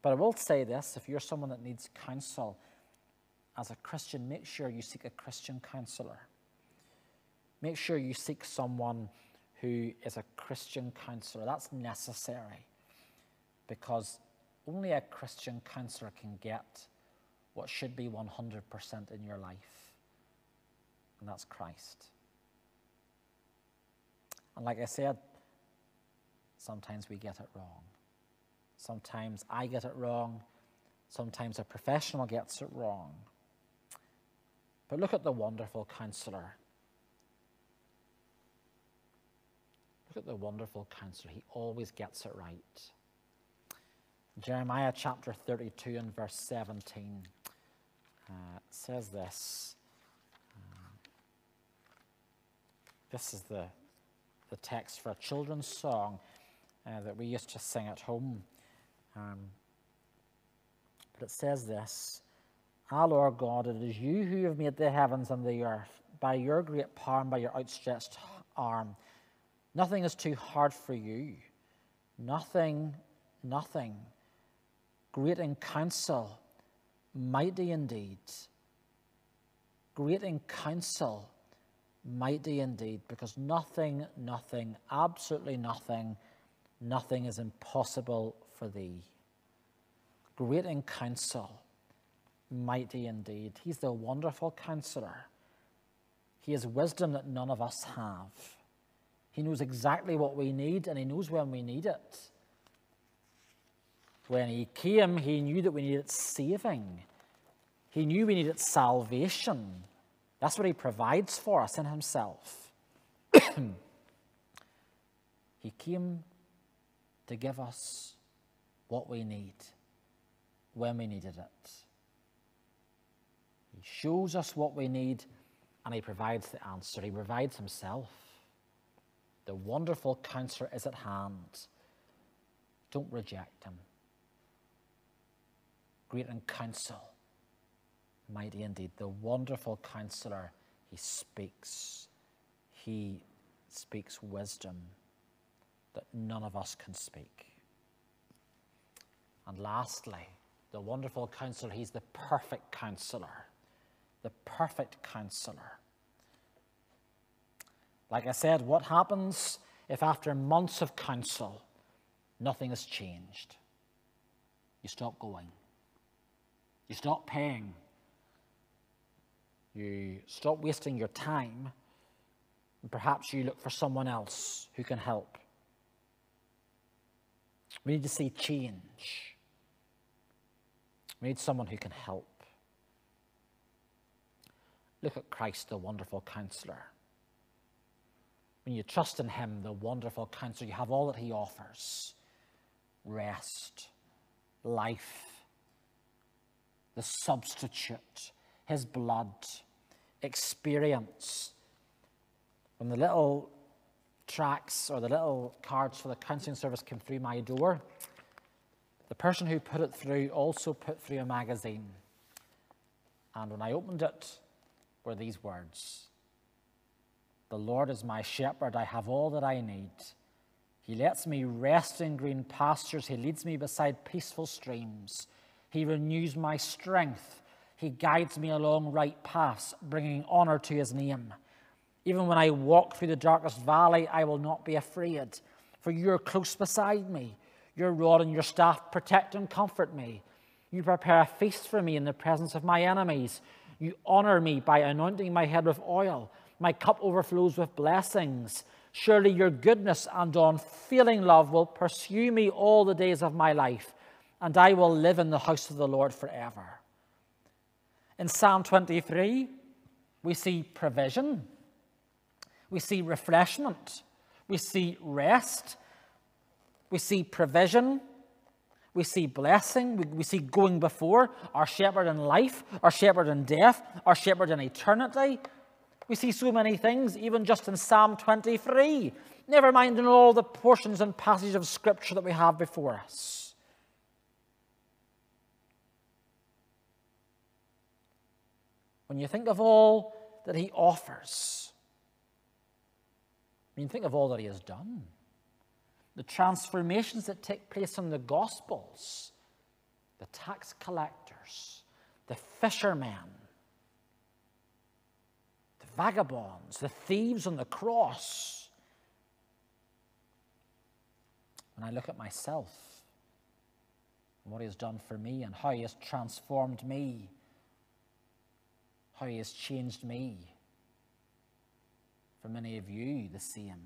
But I will say this if you're someone that needs counsel as a Christian, make sure you seek a Christian counselor. Make sure you seek someone who is a Christian counselor. That's necessary because only a Christian counselor can get what should be 100% in your life, and that's Christ. And like I said, sometimes we get it wrong. Sometimes I get it wrong. Sometimes a professional gets it wrong. But look at the wonderful counselor. Look at the wonderful counselor. He always gets it right. Jeremiah chapter 32 and verse 17 uh, says this. Uh, this is the, the text for a children's song uh, that we used to sing at home. Um, but it says this Ah, Lord God, it is you who have made the heavens and the earth by your great power and by your outstretched arm. Nothing is too hard for you. Nothing, nothing. Great in counsel mighty indeed. Great in counsel, mighty indeed, because nothing, nothing, absolutely nothing, nothing is impossible for thee. Great in counsel, mighty indeed. He's the wonderful counselor. He has wisdom that none of us have. He knows exactly what we need and he knows when we need it. When he came, he knew that we needed saving. He knew we needed salvation. That's what he provides for us in himself. <coughs> he came to give us what we need when we needed it. He shows us what we need and he provides the answer. He provides himself. The wonderful counselor is at hand. Don't reject him great in counsel, mighty indeed. The wonderful counselor, he speaks. He speaks wisdom that none of us can speak. And lastly, the wonderful counselor, he's the perfect counselor. The perfect counselor. Like I said, what happens if after months of counsel, nothing has changed? You stop going. You stop paying. You stop wasting your time. And perhaps you look for someone else who can help. We need to see change. We need someone who can help. Look at Christ, the wonderful counselor. When you trust in him, the wonderful counselor, you have all that he offers rest, life, the substitute, his blood, experience. When the little tracks or the little cards for the counseling service came through my door, the person who put it through also put through a magazine. And when I opened it, were these words The Lord is my shepherd, I have all that I need. He lets me rest in green pastures. He leads me beside peaceful streams. He renews my strength. He guides me along right paths, bringing honor to his name. Even when I walk through the darkest valley, I will not be afraid, for you are close beside me. Your rod and your staff protect and comfort me. You prepare a feast for me in the presence of my enemies. You honor me by anointing my head with oil. My cup overflows with blessings. Surely your goodness and unfailing love will pursue me all the days of my life, and I will live in the house of the Lord forever. In Psalm 23, we see provision, we see refreshment, we see rest, we see provision, we see blessing, we, we see going before, our shepherd in life, our shepherd in death, our shepherd in eternity. We see so many things, even just in Psalm 23, never mind in all the portions and passages of Scripture that we have before us. When you think of all that He offers, when you think of all that He has done, the transformations that take place in the Gospels, the tax collectors, the fishermen, the vagabonds, the thieves on the cross. When I look at myself and what He has done for me and how He has transformed me, how He has changed me, for many of you, the same.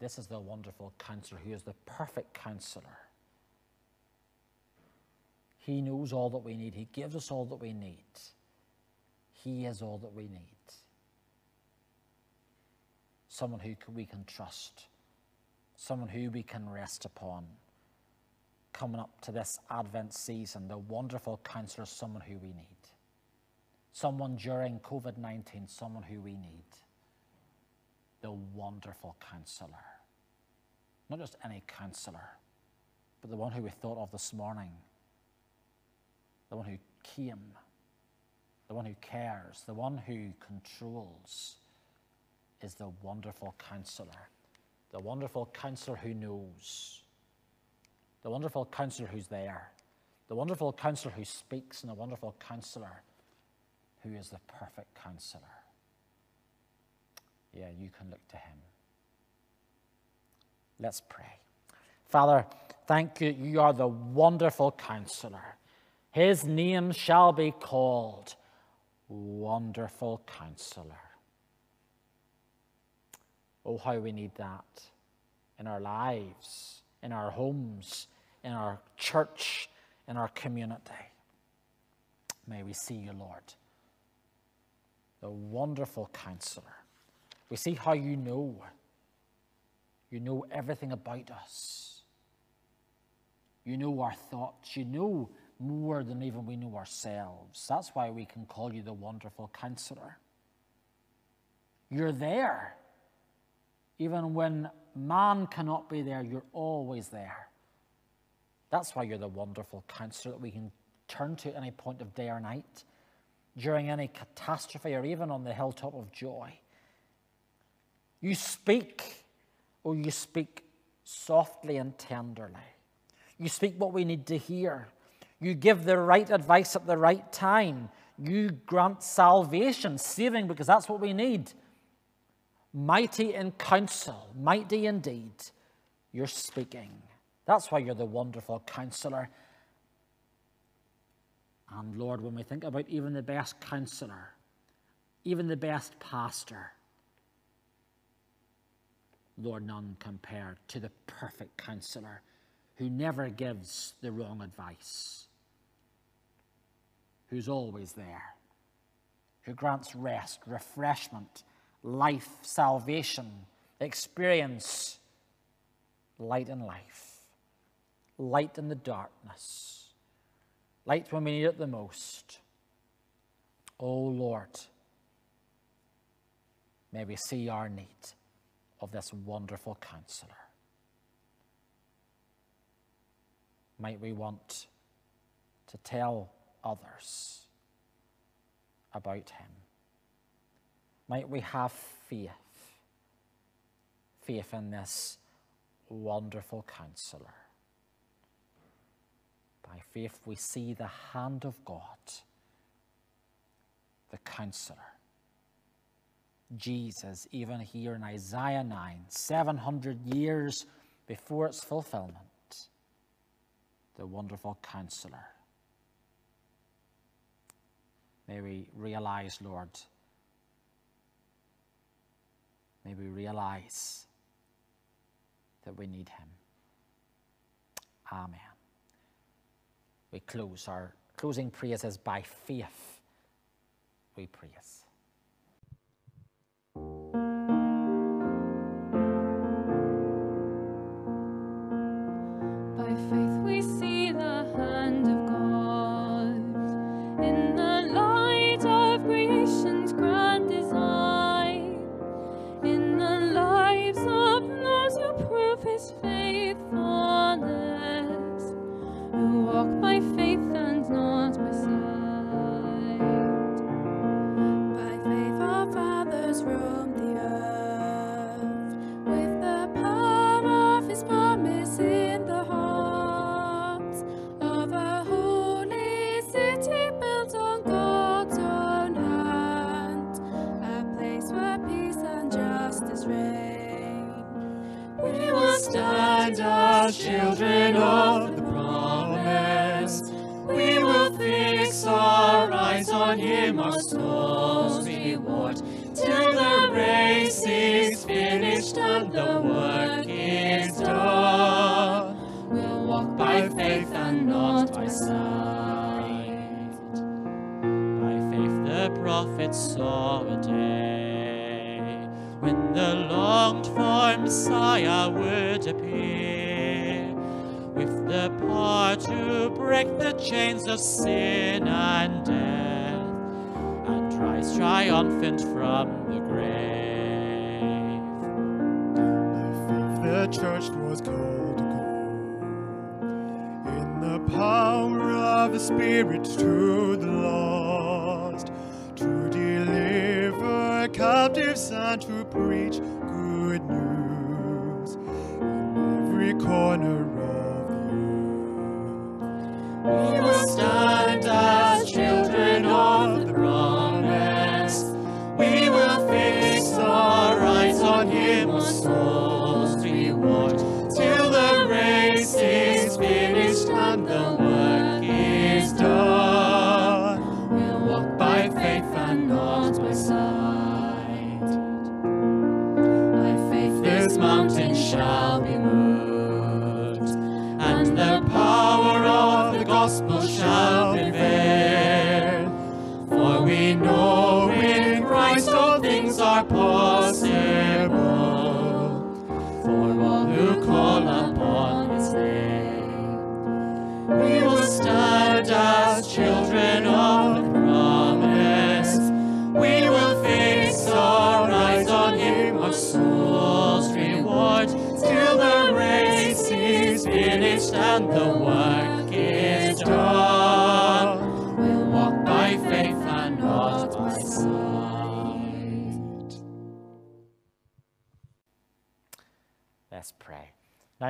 This is the wonderful counselor who is the perfect counselor. He knows all that we need, He gives us all that we need. He is all that we need. Someone who we can trust, someone who we can rest upon. Coming up to this Advent season, the wonderful counselor, is someone who we need. Someone during COVID 19, someone who we need. The wonderful counselor. Not just any counselor, but the one who we thought of this morning. The one who came the one who cares, the one who controls, is the wonderful counselor, the wonderful counselor who knows, the wonderful counselor who's there, the wonderful counselor who speaks, and the wonderful counselor who is the perfect counselor. Yeah, you can look to him. Let's pray. Father, thank you. You are the wonderful counselor. His name shall be called Wonderful Counselor. Oh, how we need that in our lives, in our homes, in our church, in our community. May we see you, Lord, the wonderful counselor. We see how you know. You know everything about us. You know our thoughts. You know more than even we know ourselves. That's why we can call you the wonderful counselor. You're there. Even when man cannot be there, you're always there. That's why you're the wonderful counselor that we can turn to at any point of day or night, during any catastrophe, or even on the hilltop of joy. You speak, or you speak softly and tenderly. You speak what we need to hear. You give the right advice at the right time. You grant salvation, saving, because that's what we need. Mighty in counsel, mighty indeed. You're speaking. That's why you're the wonderful counselor. And Lord, when we think about even the best counselor, even the best pastor, Lord, none compared to the perfect counselor who never gives the wrong advice who's always there, who grants rest, refreshment, life, salvation, experience, light in life, light in the darkness, light when we need it the most. Oh Lord, may we see our need of this wonderful counselor. Might we want to tell others about Him. Might we have faith, faith in this wonderful counselor. By faith, we see the hand of God, the counselor. Jesus, even here in Isaiah 9, 700 years before its fulfillment, the wonderful counselor. May we realize, Lord, may we realize that we need him. Amen. We close our closing praises by faith. We praise. Saw a day when the longed for Messiah would appear with the power to break the chains of sin and death and rise triumphant from the grave. Faith the church was called to go in the power of the Spirit to the lost, captives and to preach good news. In every corner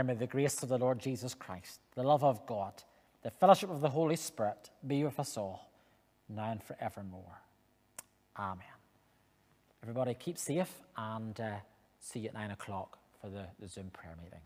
Now may the grace of the Lord Jesus Christ, the love of God, the fellowship of the Holy Spirit be with us all, now and forevermore. Amen. Everybody keep safe and uh, see you at nine o'clock for the, the Zoom prayer meeting.